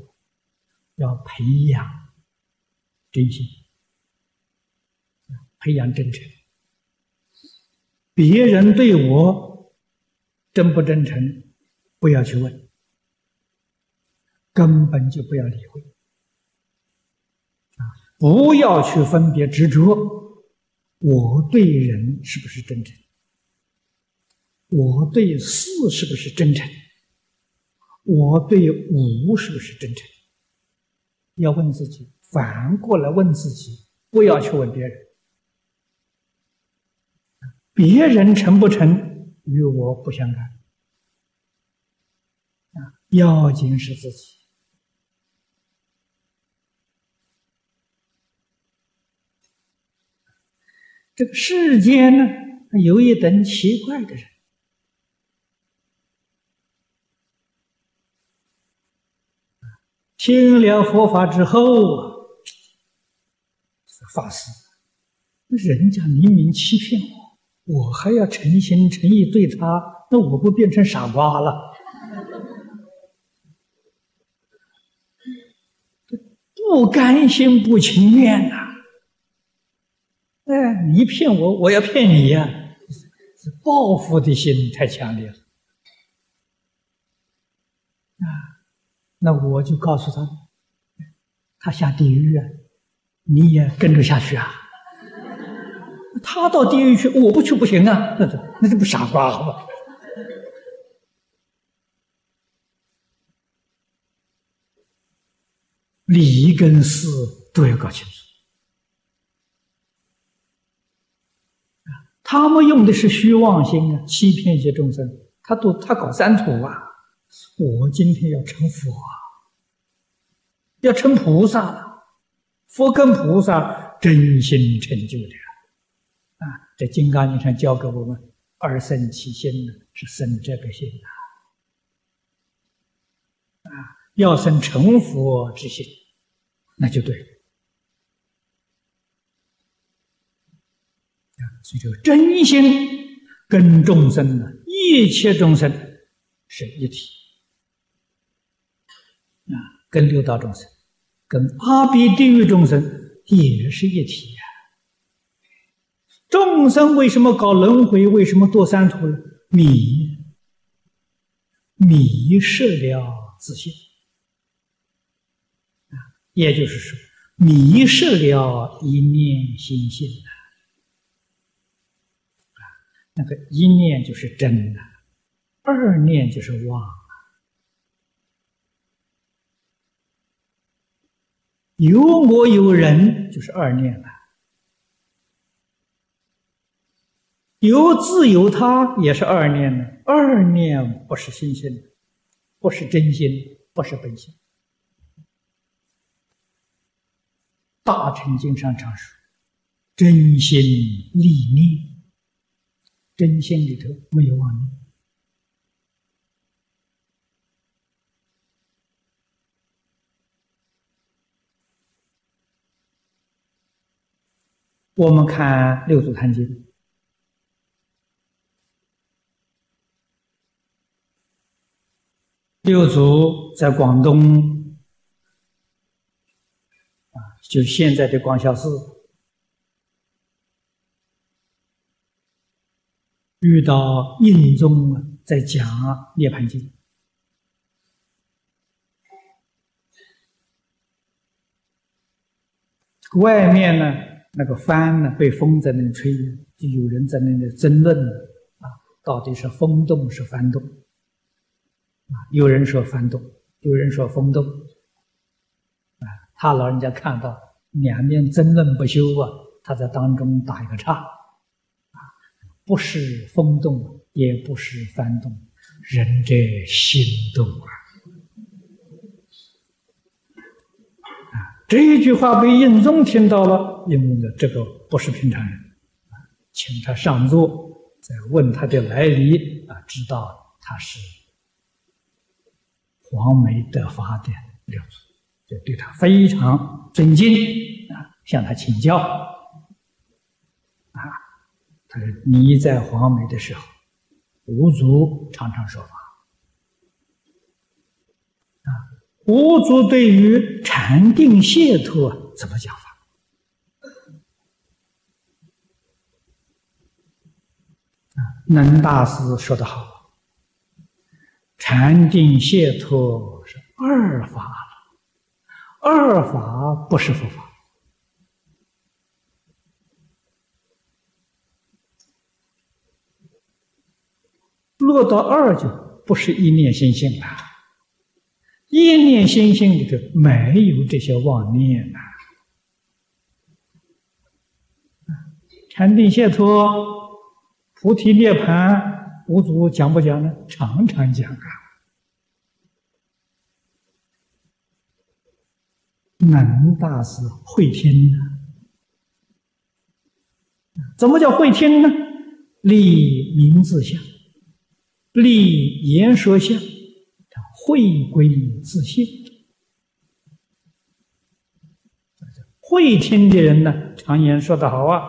要培养真心，培养真诚。别人对我。真不真诚，不要去问，根本就不要理会，啊，不要去分别执着，我对人是不是真诚？我对事是不是真诚？我对物是不是真诚？要问自己，反过来问自己，不要去问别人，别人成不成？与我不相干，啊，要紧是自己。这个世间呢，有一等奇怪的人，听了佛法之后啊，发誓，人家明明欺骗我。我还要诚心诚意对他，那我不变成傻瓜了？不甘心不情愿呐！哎，你骗我，我要骗你呀！报复的心太强烈了啊！那我就告诉他，他下地狱啊，你也跟着下去啊！他到地狱去，我不去不行啊！那这那这不傻瓜好吧？理跟事都要搞清楚。他们用的是虚妄心啊，欺骗一些众生。他都他搞三途啊！我今天要成佛啊，要成菩萨。佛跟菩萨真心成就的。在《金刚经》上教给我们：“二生起心呢，是生这个心啊，啊，要生成佛之心，那就对了。啊，所以就真心跟众生呢，一切众生是一体啊，跟六道众生、跟阿鼻地狱众生也是一体。”众生为什么搞轮回？为什么堕三途呢？迷迷失了自信啊，也就是说，迷失了一念心性啊。啊，那个一念就是真的，二念就是妄啊。有我有人，就是二念了。有自有他也是二念呢，二念不是心性，不是真心，不是本性。大乘经上常说：“真心立念，真心里头没有妄念。”我们看六祖坛经。六祖在广东啊，就现在的广孝寺，遇到印宗在讲《涅盘经》，外面呢那个帆呢被风在那吹，就有人在那里争论啊，到底是风动是帆动。啊，有人说翻动，有人说风动，啊，他老人家看到两面争论不休啊，他在当中打一个岔，啊，不是风动，也不是翻动，人这心动啊，啊，这一句话被印宗听到了，印宗的这个不是平常人，啊，请他上座，再问他的来历，啊，知道他是。黄梅得法的六祖，就对他非常尊敬啊，向他请教啊。他说：“你在黄梅的时候，五祖常常说法啊。五祖对于禅定解脱怎么讲法？啊，能大师说的好。”禅定解脱是二法了，二法不是佛法。落到二就不是一念心性了，一念心性里头没有这些妄念了。禅定解脱、菩提涅盘。五祖讲不讲呢？常常讲啊。能大师会听呢？怎么叫会听呢？立名字相，立言说相，会归自信。会听的人呢，常言说得好啊，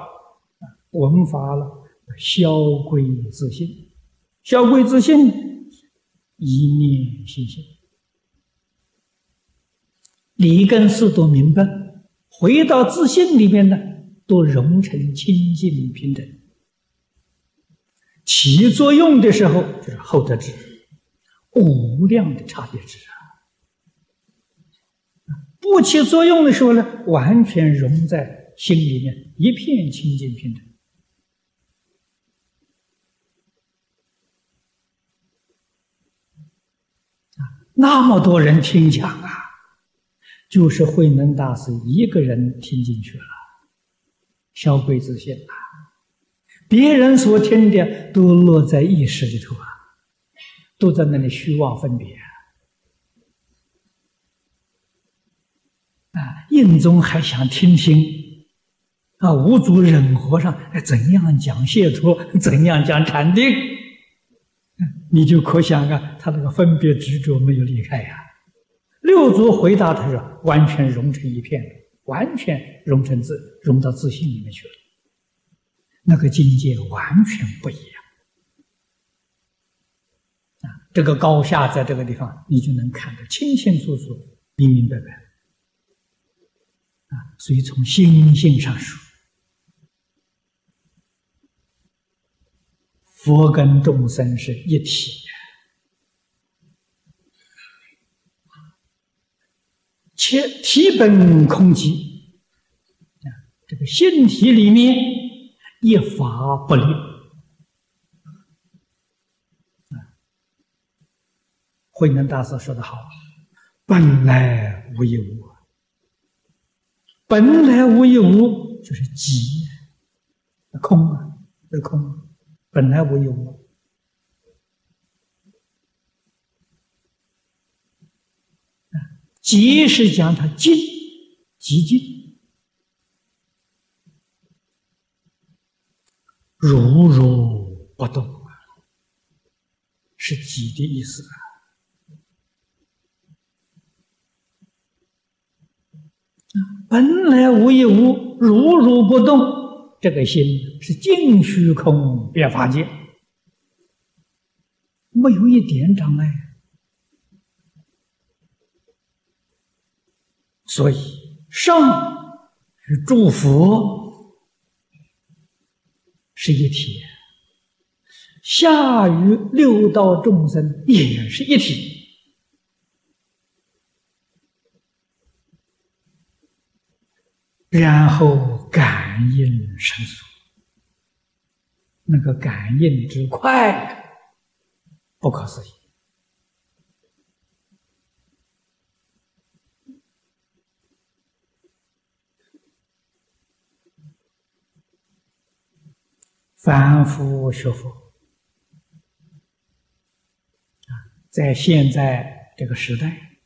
闻法了，消归自信。消归自信，一念心性，理根事都明白，回到自信里面呢，都融成清净平等。起作用的时候就是后德智，无量的差别智啊！不起作用的时候呢，完全融在心里面，一片清净平等。那么多人听讲啊，就是慧能大师一个人听进去了，消归自信啊，别人所听的都落在意识里头啊，都在那里虚妄分别啊。印宗还想听听啊，五祖忍和尚怎样讲解脱，怎样讲禅定。你就可想啊，他那个分别执着没有离开呀。六祖回答他说：“完全融成一片，完全融成自融到自信里面去了。那个境界完全不一样啊！这个高下在这个地方，你就能看得清清楚楚、明明白白啊。所以从心性上说。”佛跟众生是一体，且体本空寂啊，这个性体里面一法不离啊。慧能大师说的好：“本来无一物，本来无一物就是寂，空啊，是空。”本来无一物，即是讲它静，寂静，如如不动，是寂的意思啊。本来无一物，如如不动。这个心是净虚空变法界，没有一点障碍，所以上与诸佛是一体，下与六道众生也是一体，然后。感感应神速，那个感应之快，不可思议。凡夫学佛啊，在现在这个时代，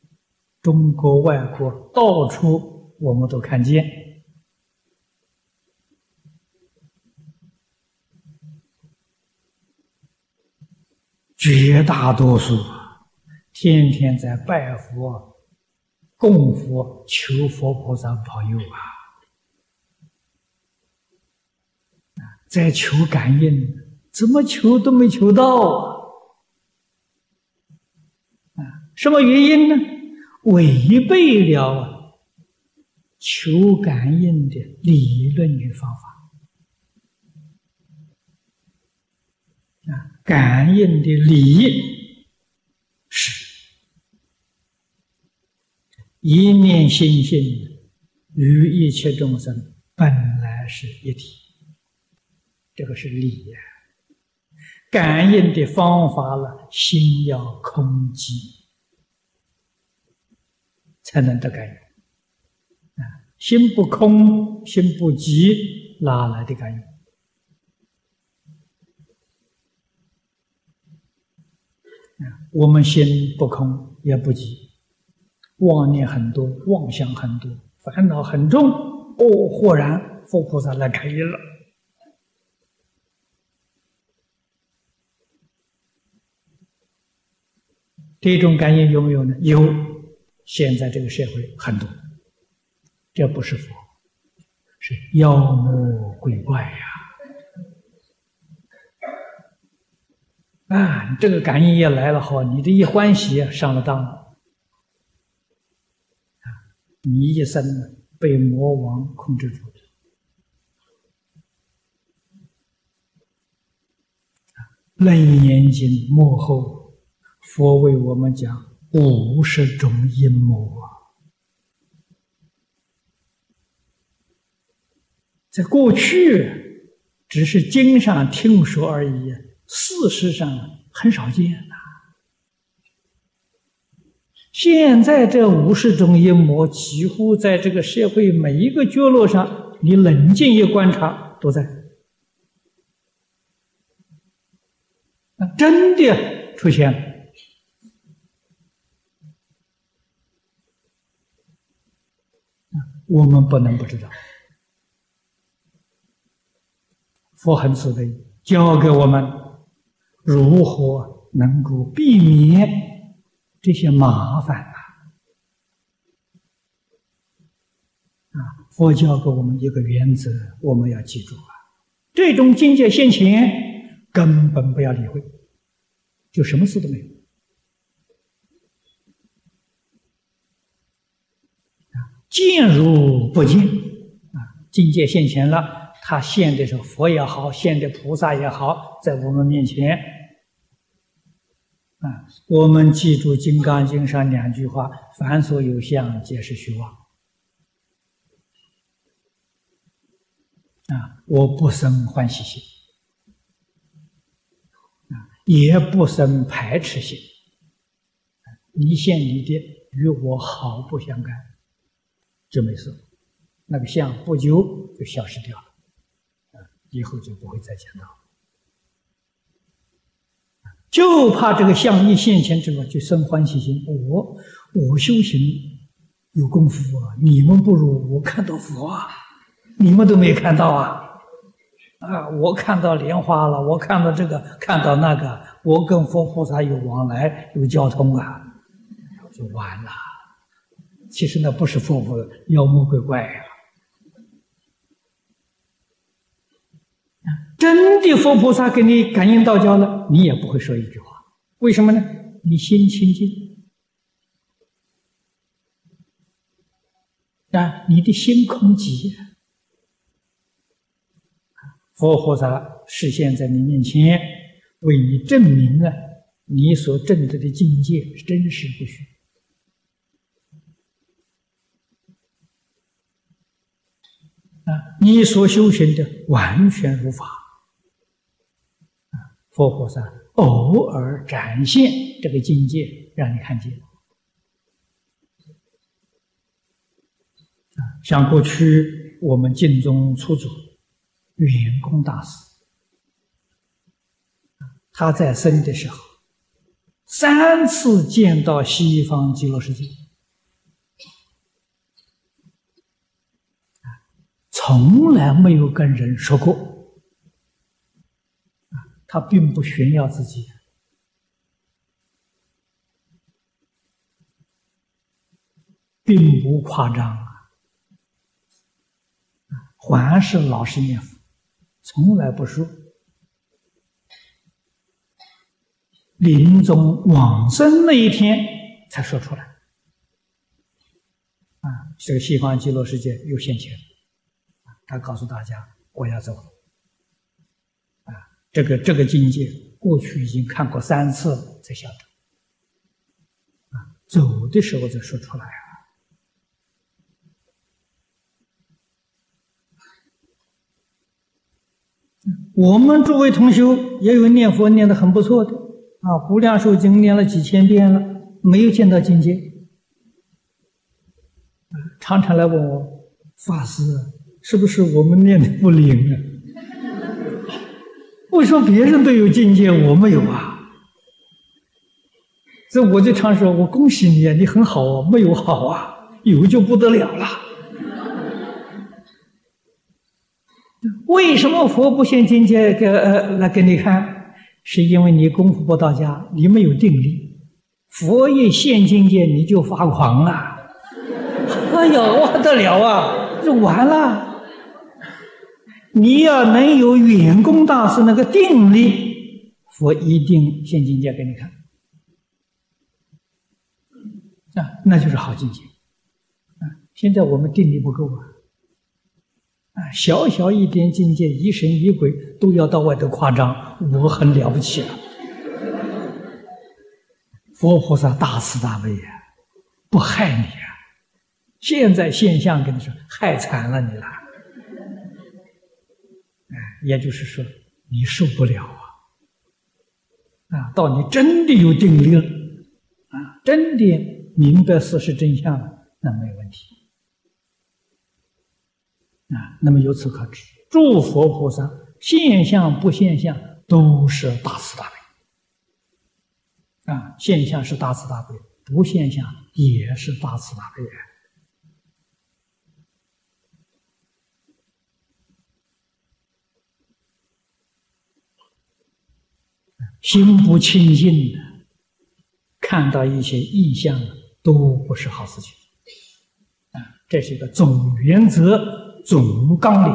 中国、外国到处我们都看见。绝大多数天天在拜佛、供佛、求佛菩萨保佑啊。在求感应，怎么求都没求到啊！啊，什么原因呢？违背了求感应的理论与方法。感应的理是一念心性与一切众生本来是一体。这个是理呀，感应的方法了，心要空寂，才能得感应。啊，心不空，心不寂，哪来的感应？我们心不空也不寂，妄念很多，妄想很多，烦恼很重。哦，豁然，佛菩萨来感应了。这种感应有没有呢？有，现在这个社会很多，这不是佛，是妖魔鬼怪呀！啊，你这个感应也来了，好，你这一欢喜上了当，啊，你一生被魔王控制住了，《楞严经》幕后。佛为我们讲五十种阴谋啊，在过去只是经上听说而已，事实上很少见呐。现在这五十种阴谋，几乎在这个社会每一个角落上，你冷静一观察，都在。那真的出现了。我们不能不知道，佛很慈悲，教给我们如何能够避免这些麻烦啊！啊，佛教给我们一个原则，我们要记住啊：这种境界现前，根本不要理会，就什么事都没有。见如不见，啊，境界现前了。他现的是佛也好，现的菩萨也好，在我们面前，啊，我们记住《金刚经》上两句话：“凡所有相，皆是虚妄。”啊，我不生欢喜心，啊，也不生排斥心，你现你的，与我毫不相干。就没事，那个相不久就消失掉了，以后就不会再见到。就怕这个相一现前之后就生欢喜心。我我修行有功夫啊，你们不如我看到佛啊，你们都没看到啊，啊，我看到莲花了，我看到这个，看到那个，我跟佛菩萨有往来，有交通啊，就完了。其实那不是佛佛妖魔鬼怪呀，真的佛菩萨给你感应道交了，你也不会说一句话。为什么呢？你心清净啊，你的心空寂。佛菩萨示现在你面前，为你证明了你所证得的境界真实不虚。啊，你所修行的完全如法，佛菩萨偶尔展现这个境界让你看见，像过去我们净宗初祖圆空大师，他在生的时候，三次见到西方极乐世界，从来没有跟人说过，他并不炫耀自己，并不夸张啊，还是老实念佛，从来不说。临终往生那一天才说出来，啊，这个西方极乐世界又现前，他告诉大家我要走了，这个这个境界过去已经看过三次了才晓得，啊，走的时候再说出来啊。我们诸位同修也有念佛念的很不错的。啊，《无量寿经》念了几千遍了，没有见到境界。常常来问我，法师，是不是我们念的不灵啊？为什么别人都有境界，我没有啊？这我就常说，我恭喜你啊，你很好啊，没有好啊，有就不得了了。为什么佛不现境界给呃来给你看？是因为你功夫不到家，你没有定力，佛一现境界你就发狂了，哎呦，不得了啊，就完了。你要能有远公大师那个定力，佛一定现境界给你看，啊，那就是好境界。啊，现在我们定力不够啊。啊，小小一点境界，疑神疑鬼都要到外头夸张，我很了不起了。佛菩萨大慈大悲呀，不害你啊。现在现象跟你说，害惨了你了。也就是说，你受不了啊。啊，到你真的有定力了，啊，真的明白事实真相了，那没问题。啊，那么由此可知，诸佛菩萨现象不现象都是大慈大悲。啊，现象是大慈大悲，不现象也是大慈大悲。心不清净的，看到一些异象都不是好事情。啊，这是一个总原则。总纲领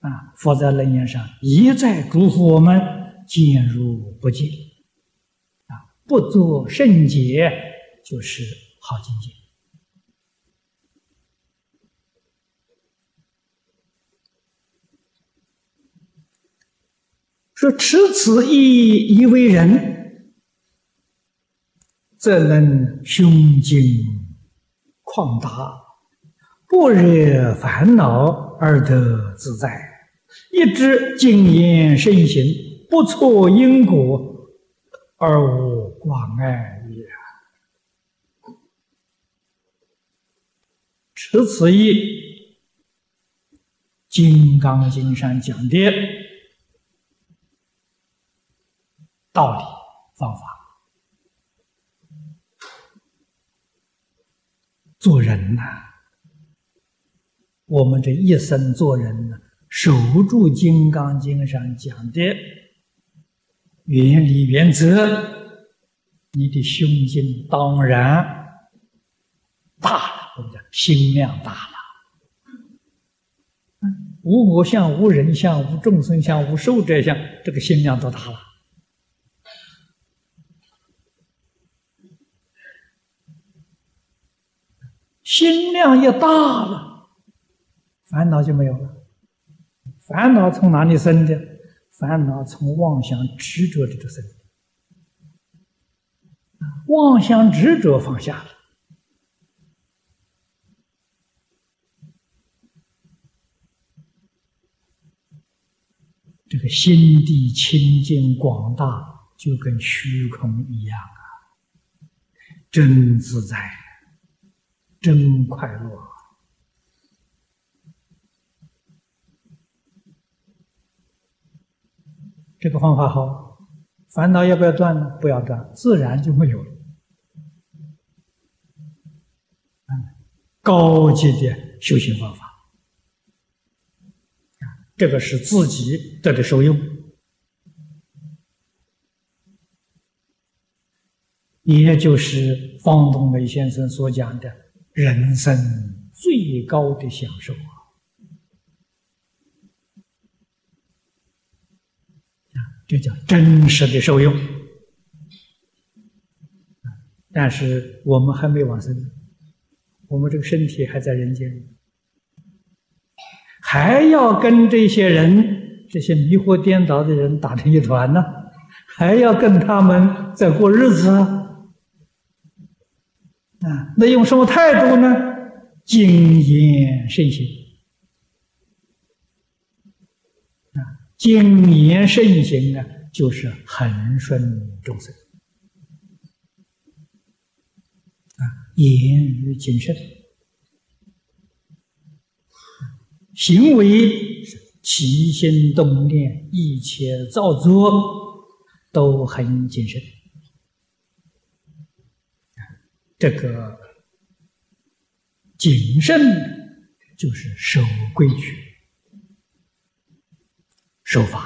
啊，佛在楞严上一再嘱咐我们：见如不见啊，不做圣洁就是好境界。说持此意以为人，则能胸襟旷达。不惹烦恼而得自在，一知精言慎行，不错因果而无挂碍也。持此意，《金刚经》上讲的道理方法，做人呐。我们这一生做人呢，守住《金刚经》上讲的原理原则，你的胸襟当然大了，我们讲心量大了。无我相、无人相、无众生相、无寿者相，这个心量多大了？心量也大了。烦恼就没有了。烦恼从哪里生的？烦恼从妄想执着里头生。妄想执着放下了，这个心地清净广大，就跟虚空一样啊，真自在，真快乐。这个方法好，烦恼要不要断呢？不要断，自然就没有了。高级的修行方法，这个是自己得的受用，也就是方东梅先生所讲的人生最高的享受啊！这叫真实的受用。但是我们还没往生。我们这个身体还在人间，还要跟这些人、这些迷惑颠倒的人打成一团呢，还要跟他们在过日子啊！那用什么态度呢？谨言慎行啊！谨言慎行呢，就是恒顺众生。啊言语谨慎，行为起心动念，一切造作都很谨慎。这个谨慎就是守规矩、守法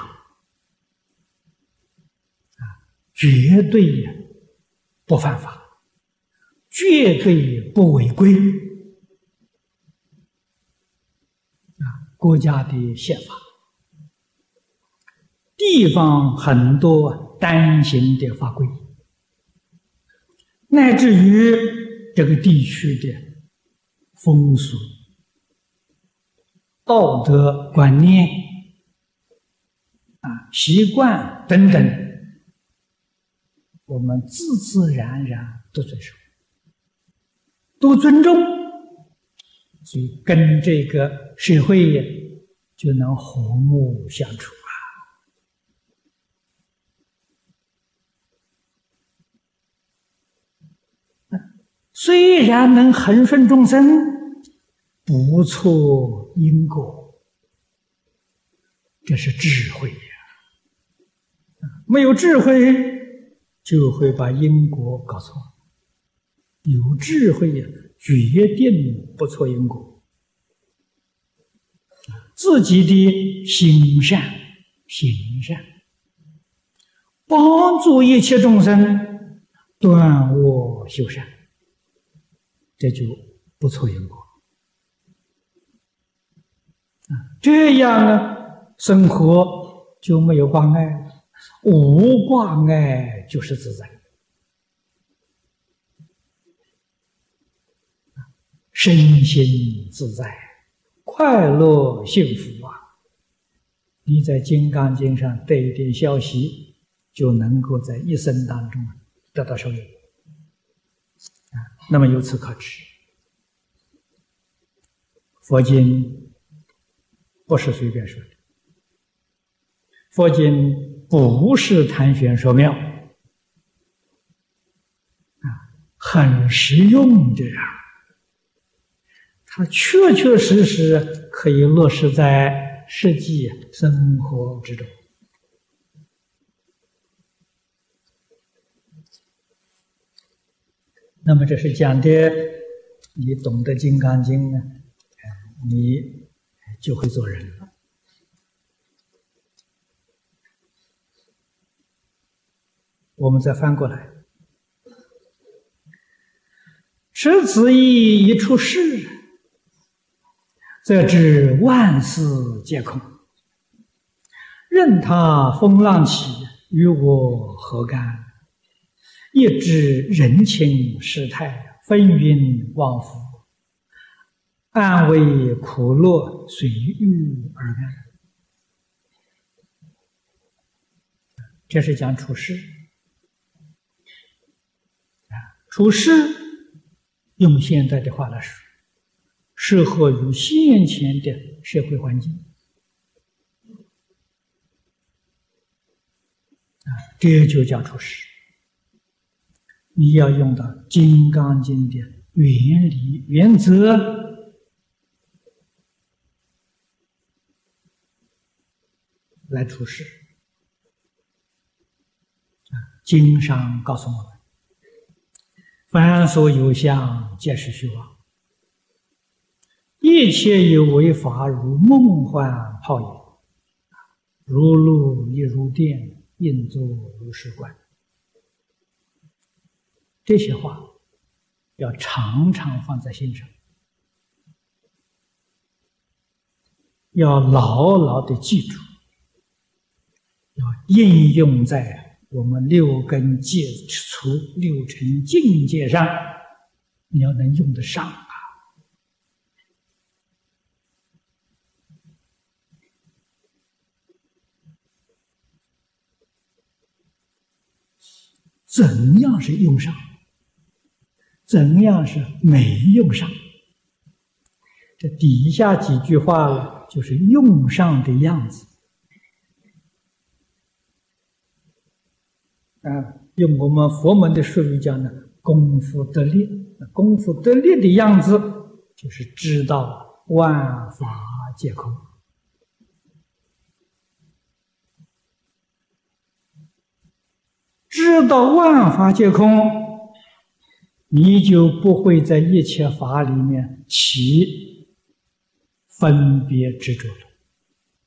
啊，绝对不犯法。绝对不违规啊！国家的宪法，地方很多单行的法规，乃至于这个地区的风俗、道德观念啊、习惯等等，我们自自然然都遵守。都尊重，所以跟这个社会就能和睦相处啊。虽然能恒顺众生，不错因果，这是智慧呀。没有智慧，就会把因果搞错。有智慧呀，决定不错因果。自己的心善行善，帮助一切众生断恶修善，这就不错因果。啊，这样呢，生活就没有挂碍，无挂碍就是自在。身心自在，快乐幸福啊！你在《金刚经》上得一点消息，就能够在一生当中得到收益。那么由此可知，佛经不是随便说的，佛经不是谈玄说妙啊，很实用的呀。它确确实实可以落实在实际生活之中。那么，这是讲的，你懂得《金刚经》呢，你就会做人了。我们再翻过来，持此意一出世。则知万事皆空，任他风浪起，与我何干？一知人情世态，风云往复，安危苦乐随遇而安。这是讲处世啊，处世用现在的话来说。适合于现前的社会环境啊，这就叫出世。你要用到《金刚经》的原理原则。来处事。经上告诉我们：凡所有相，皆是虚妄；一切有为法，如梦幻泡影，如露亦如电，应作如是观。这些话要常常放在心上。要牢牢的记住，要应用在我们六根戒除、六尘境界上，你要能用得上啊！怎样是用上？怎样是没用上？这底下几句话。就是用上的样子啊，用我们佛门的术语讲呢，功夫得力。功夫得力的样子，就是知道万法皆空，知道万法皆空，你就不会在一切法里面起。分别执着了，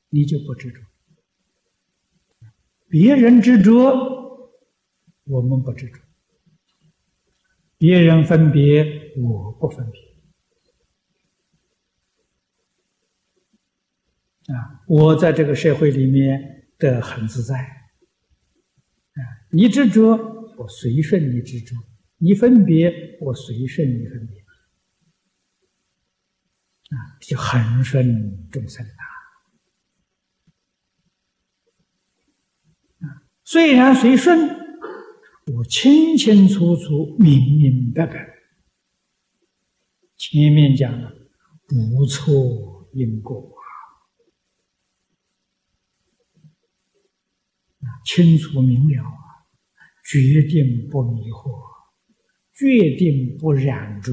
你就不执着；别人执着，我们不执着；别人分别，我不分别。啊，我在这个社会里面的很自在。啊，你执着，我随顺你执着；你分别，我随顺你分别。啊，就恒顺众生啊！啊，虽然随顺，我清清楚楚、明明白白。前面讲了，不错因果啊，清楚明了啊，决定不迷惑，决定不染着。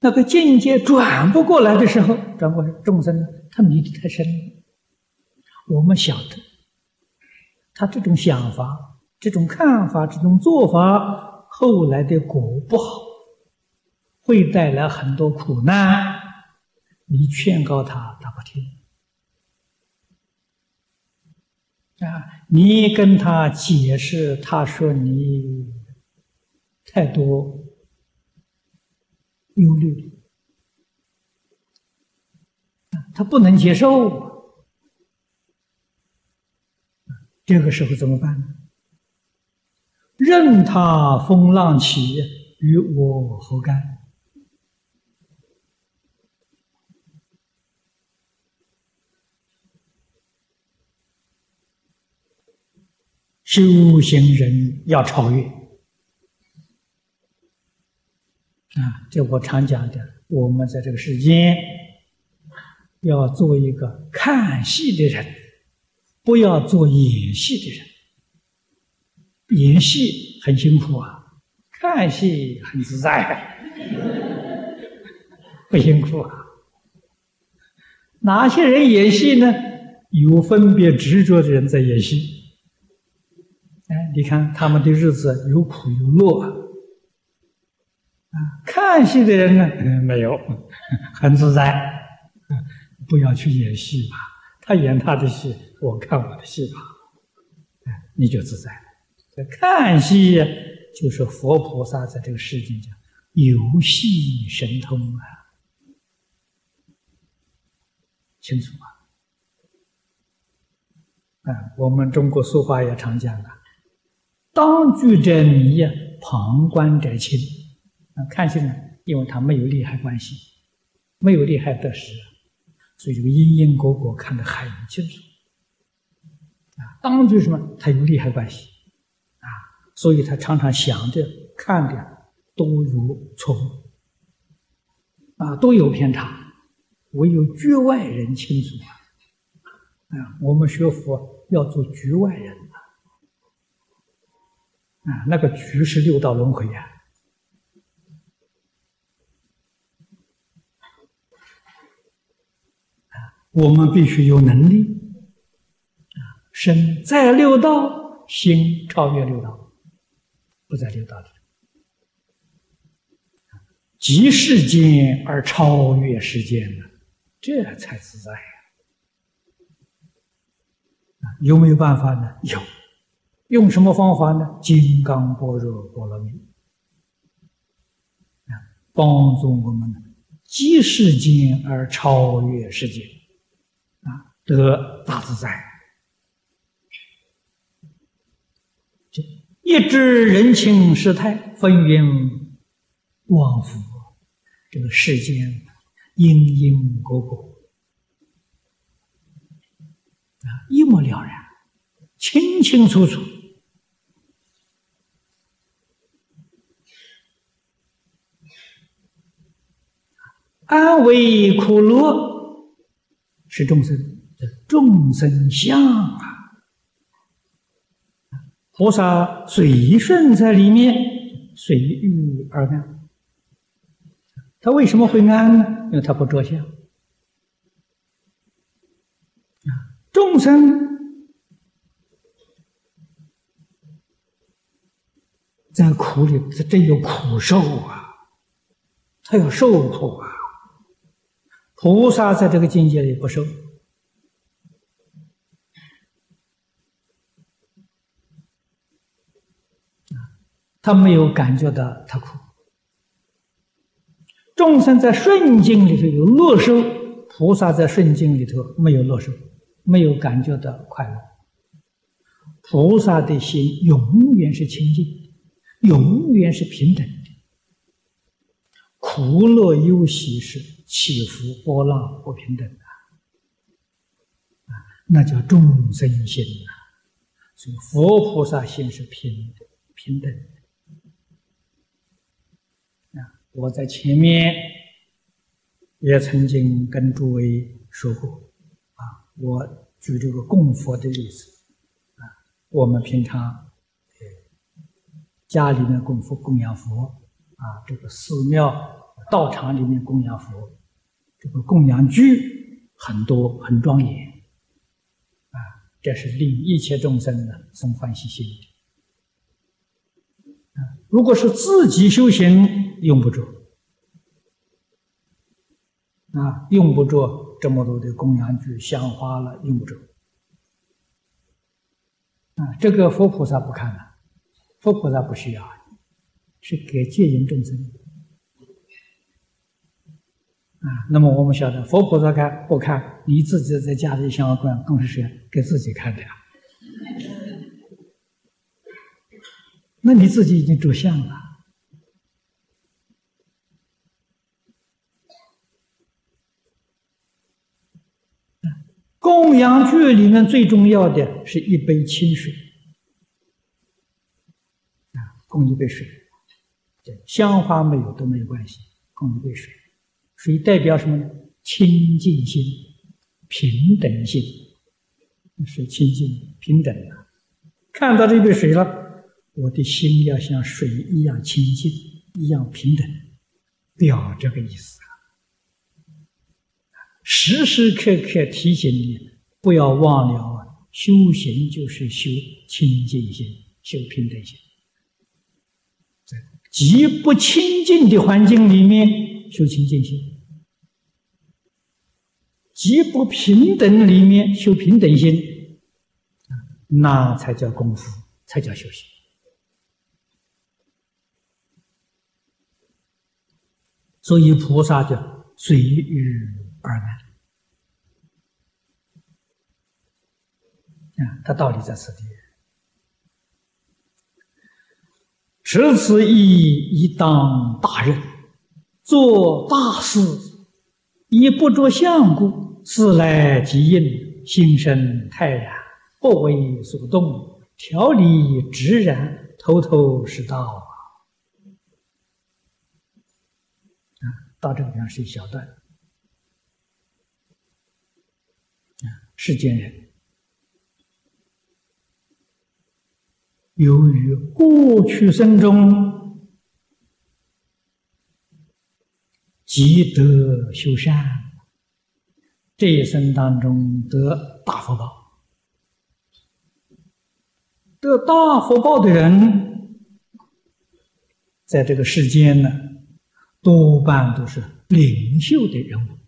那个境界转不过来的时候，转过来众生呢，他迷得太深了。我们晓得，他这种想法、这种看法、这种做法，后来的果不好，会带来很多苦难。你劝告他，他不听啊！你跟他解释，他说你太多。忧虑，他不能接受，这个时候怎么办呢？任他风浪起，与我何干？修行人要超越。啊，这我常讲的，我们在这个世间要做一个看戏的人，不要做演戏的人。演戏很辛苦啊，看戏很自在，不辛苦啊。哪些人演戏呢？有分别执着的人在演戏。你看他们的日子有苦有乐。看戏的人呢？嗯，没有，很自在。不要去演戏吧，他演他的戏，我看我的戏吧。你就自在了。看戏就是佛菩萨在这个世界讲游戏神通啊，清楚吗？啊，我们中国俗话也常讲啊，当局者迷，旁观者清啊。看清了，因为他没有利害关系，没有利害得失，所以这个因因果果看得很清楚。啊，当局什么？他有利害关系，啊，所以他常常想的、看的都如错误，啊，都有偏差。唯有局外人清楚啊！啊，我们学佛要做局外人啊，那个局是六道轮回呀。我们必须有能力啊，身在六道，心超越六道，不在六道里，即世间而超越世间了，这才自在呀！有没有办法呢？有，用什么方法呢？金刚般若波罗蜜啊，帮助我们即世间而超越世间。啊得大自在，一知人情世态，风云往复，这个世间因因果果啊，一目了然，清清楚楚，安为苦乐是众生的。众生相啊，菩萨随顺在里面，随遇而安。他为什么会安呢？因为他不着相。众生在苦里，他真有苦受啊，他要受苦啊。菩萨在这个境界里不受。他没有感觉到他苦，众生在顺境里头有乐受，菩萨在顺境里头没有乐受，没有感觉到快乐。菩萨的心永远是清净，永远是平等的，苦乐忧喜是起伏波浪不平等的，啊，那叫众生心呐。所以佛菩萨心是平等平等的。我在前面也曾经跟诸位说过，啊，我举这个供佛的例子，啊，我们平常家里面供佛供养佛，啊，这个寺庙道场里面供养佛，这个供养具很多很庄严，啊，这是令一切众生呢生欢喜心，啊，如果是自己修行。用不着啊，用不着这么多的供养具、香花了，用不着啊。这个佛菩萨不看了，佛菩萨不需要，是给戒淫众生啊。那么我们晓得，佛菩萨看不看？你自己在家里香供养，更是谁给自己看的呀？那你自己已经着相了。供养具里面最重要的是一杯清水啊，供一杯水，香花没有都没有关系，供一杯水，水代表什么呢？清净心、平等心，是清净平等的。看到这杯水了，我的心要像水一样清净，一样平等，表这个意思啊。时时刻刻提醒你，不要忘了啊！修行就是修清净心，修平等心。在极不清净的环境里面修清净心，极不平等里面修平等心，那才叫功夫，才叫修行。所以菩萨叫随遇。而安啊，他道理在此地。持此意，以当大任，做大事，以不着相故，事来即应，心生泰然，不为所动，条理直然，头头是道啊！啊，到这个地方是一小段。啊世间人，由于过去生中积德修善，这一生当中得大福报，得大福报的人，在这个世间呢，多半都是领袖的人物，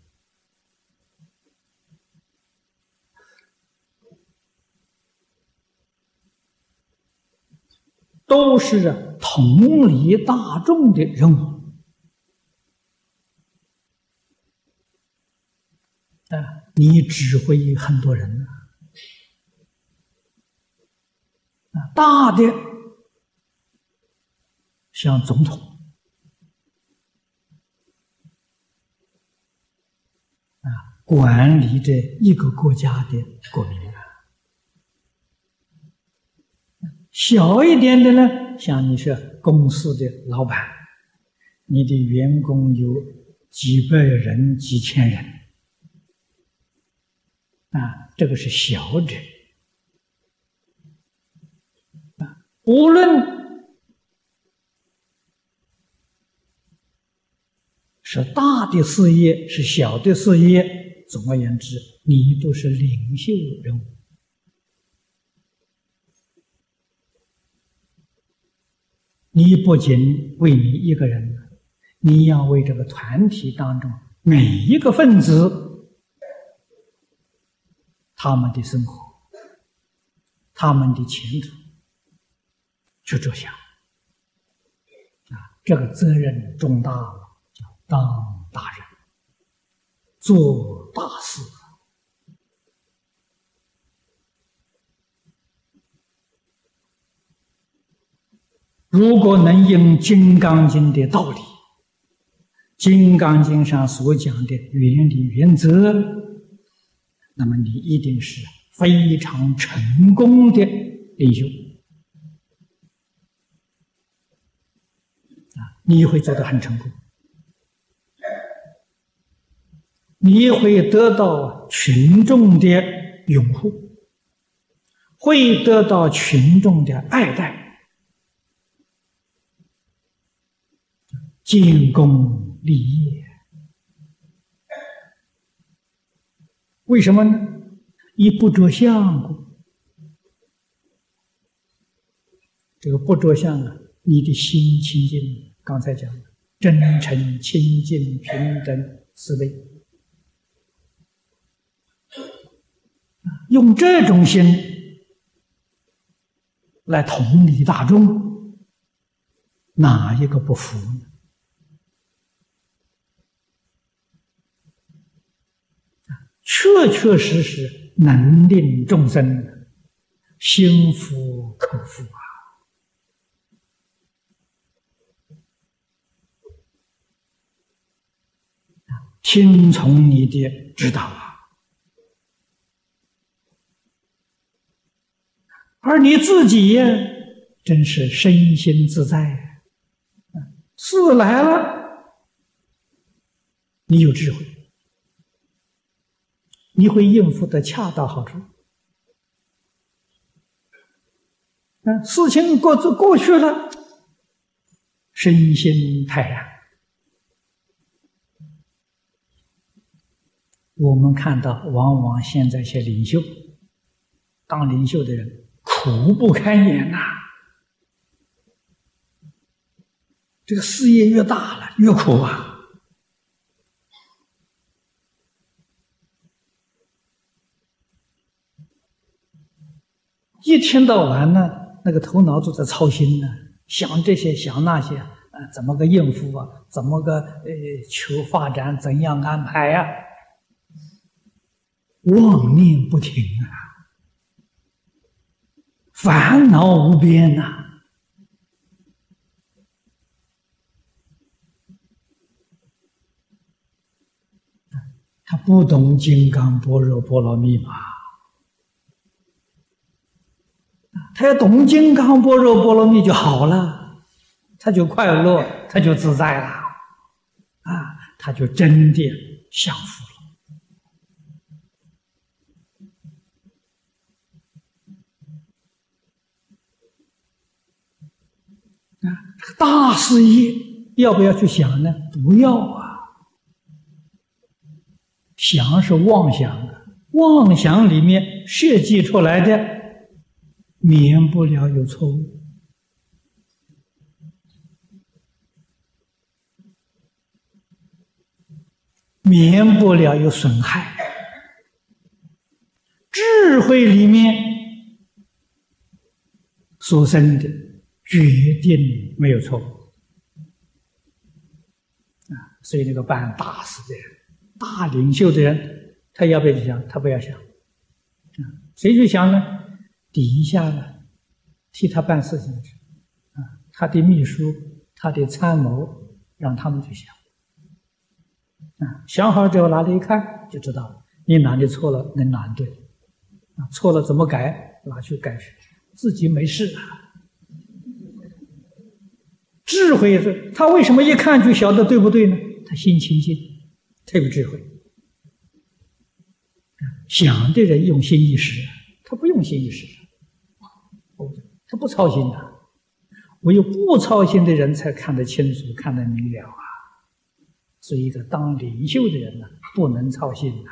都是同理大众的人物。啊，你指挥很多人呢，啊，大的像总统，啊，管理着一个国家的国民啊，小一点的呢，像你是公司的老板，你的员工有几百人、几千人。啊，这个是小者啊，无论是大的事业，是小的事业，总而言之，你都是领袖人物。你不仅为你一个人，你要为这个团体当中每一个分子。他们的生活，他们的前途，去着想啊，这个责任重大了，叫当大人，做大事。如果能用《金刚经》的道理，《金刚经》上所讲的原理原则。那么你一定是非常成功的领袖啊！你会做得很成功，你会得到群众的拥护，会得到群众的爱戴，建功立业。为什么呢？一不着相，这个不着相啊，你的心清净。刚才讲的真诚、清净、平等、慈悲，用这种心来同理大众，哪一个不服呢？确确实实能令众生心服口服啊！听从你的指导啊，而你自己呀，真是身心自在啊，事来了，你有智慧。你会应付的恰到好处，啊，事情过子过去了，身心泰然。我们看到，往往现在一些领袖，当领袖的人苦不堪言呐，这个事业越大了，越苦啊。一天到晚呢，那个头脑都在操心呢，想这些想那些，呃，怎么个应付啊？怎么个呃求发展？怎样安排呀？妄念不停啊，烦恼无边呐。他不懂金刚般若波罗蜜嘛。他要懂金刚般若波罗蜜就好了，他就快乐，他就自在了，啊，他就真的享福了。啊，大事业要不要去想呢？不要啊，想是妄想的，妄想里面设计出来的，免不了有错误。免不了有损害，智慧里面所生的决定没有错误啊！所以那个办大事的人、大领袖的人，他要不要去想？他不要想！谁去想呢？底下呢，替他办事情的人啊，他的秘书、他的参谋，让他们去想。啊，想好之后拿来一看，就知道了你哪里错了，能哪里对。啊，错了怎么改？拿去改去，自己没事。智慧是，他为什么一看就晓得对不对呢？他心清净，他有智慧。想的人用心一时，他不用心一时，他不操心的。唯有不操心的人才看得清楚，看得明了啊。是一个当领袖的人呢，不能操心呐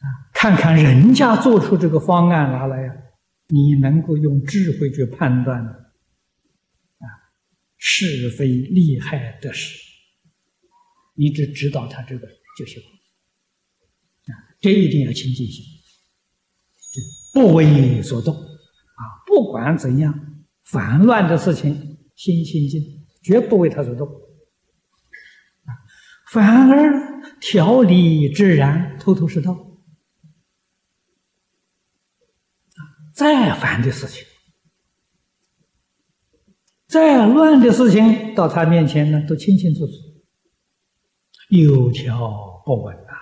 啊！看看人家做出这个方案拿来呀，你能够用智慧去判断啊是非利害得失，你只知道他这个就行啊，这一定要清净心，不为所动。啊，不管怎样，烦乱的事情，心心静，绝不为他所动。啊，反而条理自然，头头是道。啊，再烦的事情，再乱的事情，到他面前呢，都清清楚楚，有条不紊啊。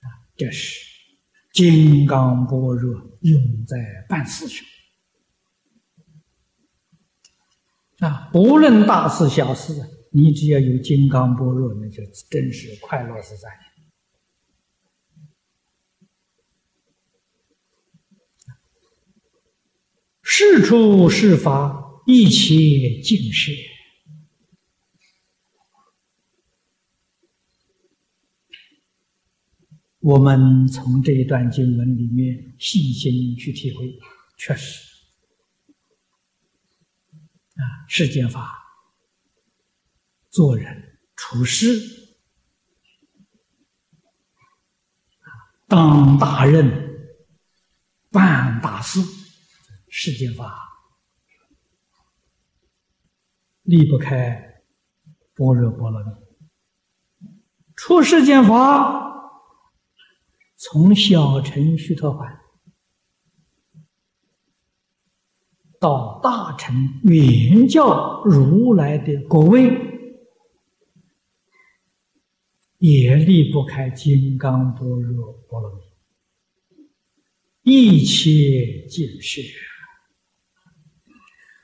啊，这是。金刚般若用在办事上啊，不论大事小事，你只要有金刚般若，那就真是快乐自在。是处是法，一切尽是。我们从这一段经文里面细心去体会，确实，啊，世间法、做人处事、当大任、办大事，世间法离不开般若波罗蜜，出世间法。从小乘须陀洹到大乘圆教如来的果位，也离不开金刚般若波罗蜜，一切尽是，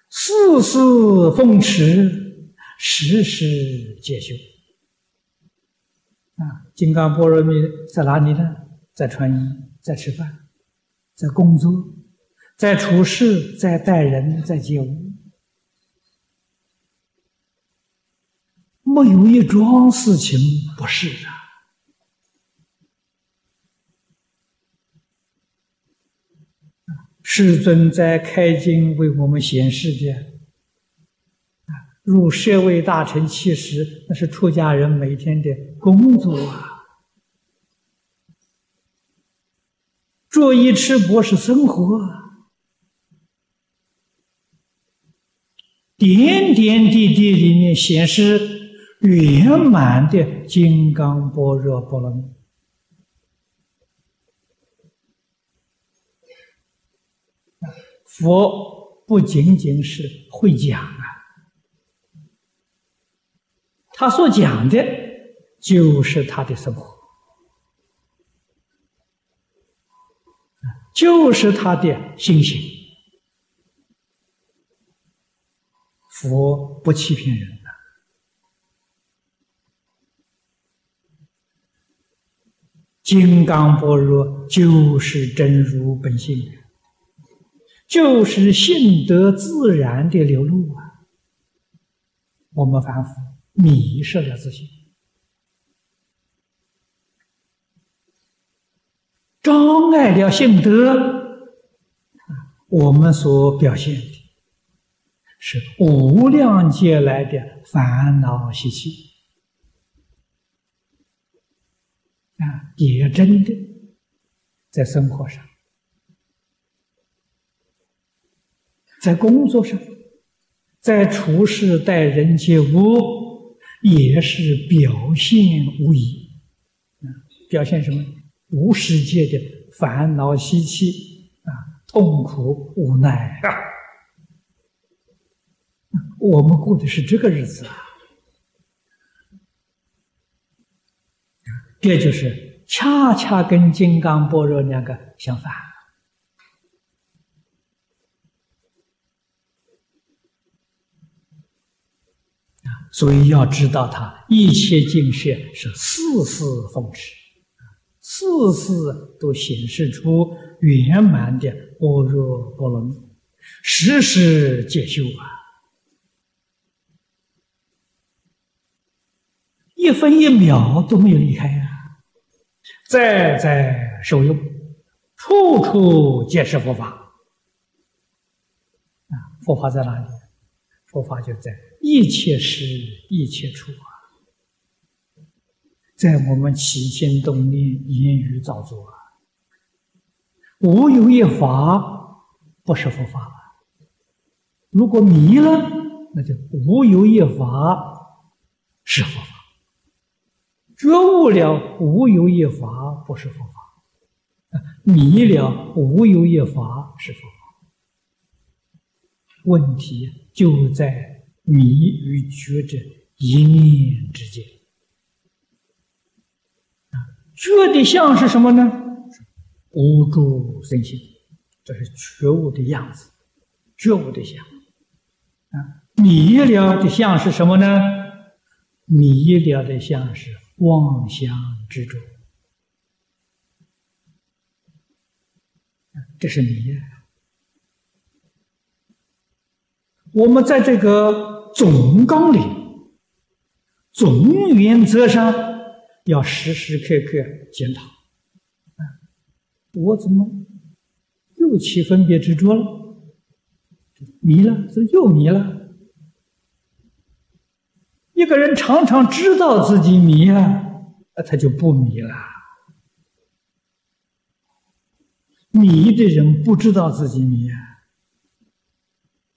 事事奉持，时时皆修。啊，金刚般若蜜在哪里呢？在穿衣，在吃饭，在工作，在处事，在待人，在接物，没有一桩事情不是啊！世尊在开经为我们显示的入舍卫大臣其实，那是出家人每天的工作啊。做衣吃博是生活，点点滴滴里面显示圆满的金刚般若波罗蜜。佛不仅仅是会讲啊，他所讲的就是他的生活。就是他的心性，佛不欺骗人的，金刚般若就是真如本性，就是性德自然的流露啊。我们凡夫迷失了自信，障碍了性德，我们所表现的是无量劫来的烦恼习气啊，也真的在生活上。在工作上，在处事待人接物，也是表现无疑。表现什么？无世界的烦恼习气啊，痛苦无奈啊。我们过的是这个日子啊，这就是恰恰跟金刚般若两个相反。所以要知道，他一切境界是四四奉持，事事都显示出圆满的般若波罗蜜，时时皆修啊，一分一秒都没有离开啊，在在受用，处处皆是佛法啊，佛法在哪里？佛法就在。一切时一切处，在我们起心动念、言语造作啊，无有一法不是佛法。如果迷了，那就无有一法是佛法；觉悟了，无有一法不是佛法；迷了，无有一法是佛法。问题就在。迷与觉者一念之间，觉的相是什么呢？无住生心，这是觉悟的样子，觉悟的相。啊，迷了的相是什么呢？迷了的相是妄想执着，这是迷。我们在这个。总纲领、总原则上要时时刻刻检讨。啊，我怎么又起分别执着了？迷了，是又迷了。一个人常常知道自己迷啊，他就不迷了。迷的人不知道自己迷啊。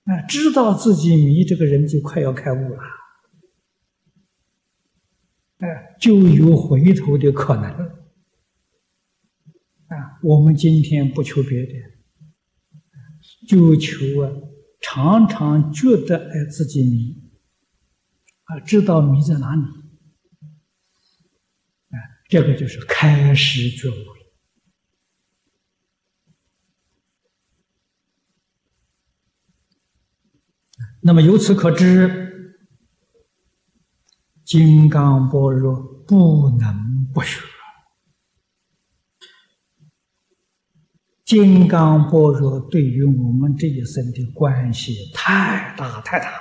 啊，知道自己迷，这个人就快要开悟了，哎，就有回头的可能。啊，我们今天不求别的，就求啊，常常觉得哎自己迷，啊，知道迷在哪里，啊，这个就是开始觉悟。那么由此可知，金刚般若不能不学。金刚般若对于我们这一生的关系太大太大了。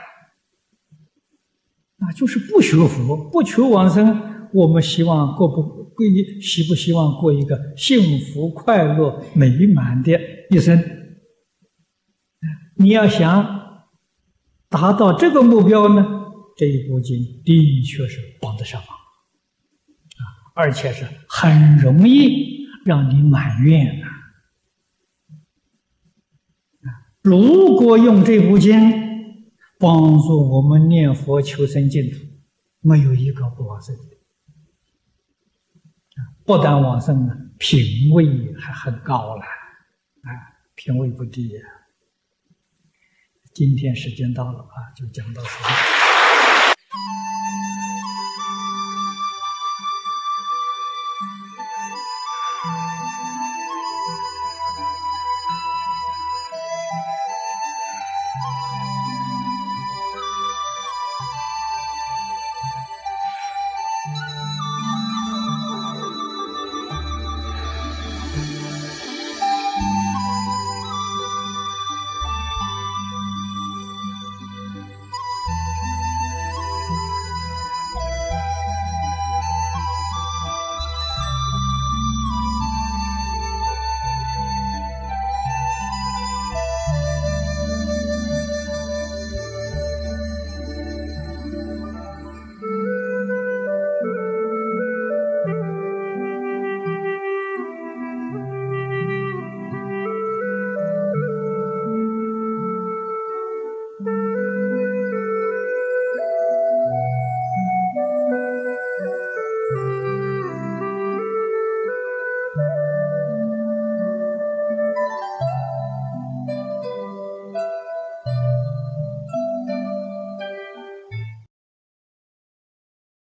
那，就是不学佛，不求往生，我们希望过不过，希不希望过一个幸福、快乐、美满的一生？你要想。达到这个目标呢，这一部经的确是帮得上忙啊，而且是很容易让你满愿啊。如果用这部经帮助我们念佛求生净土，没有一个不往生的不但往生了，品位还很高了啊，品位不低呀。今天时间到了啊，就讲到此。Música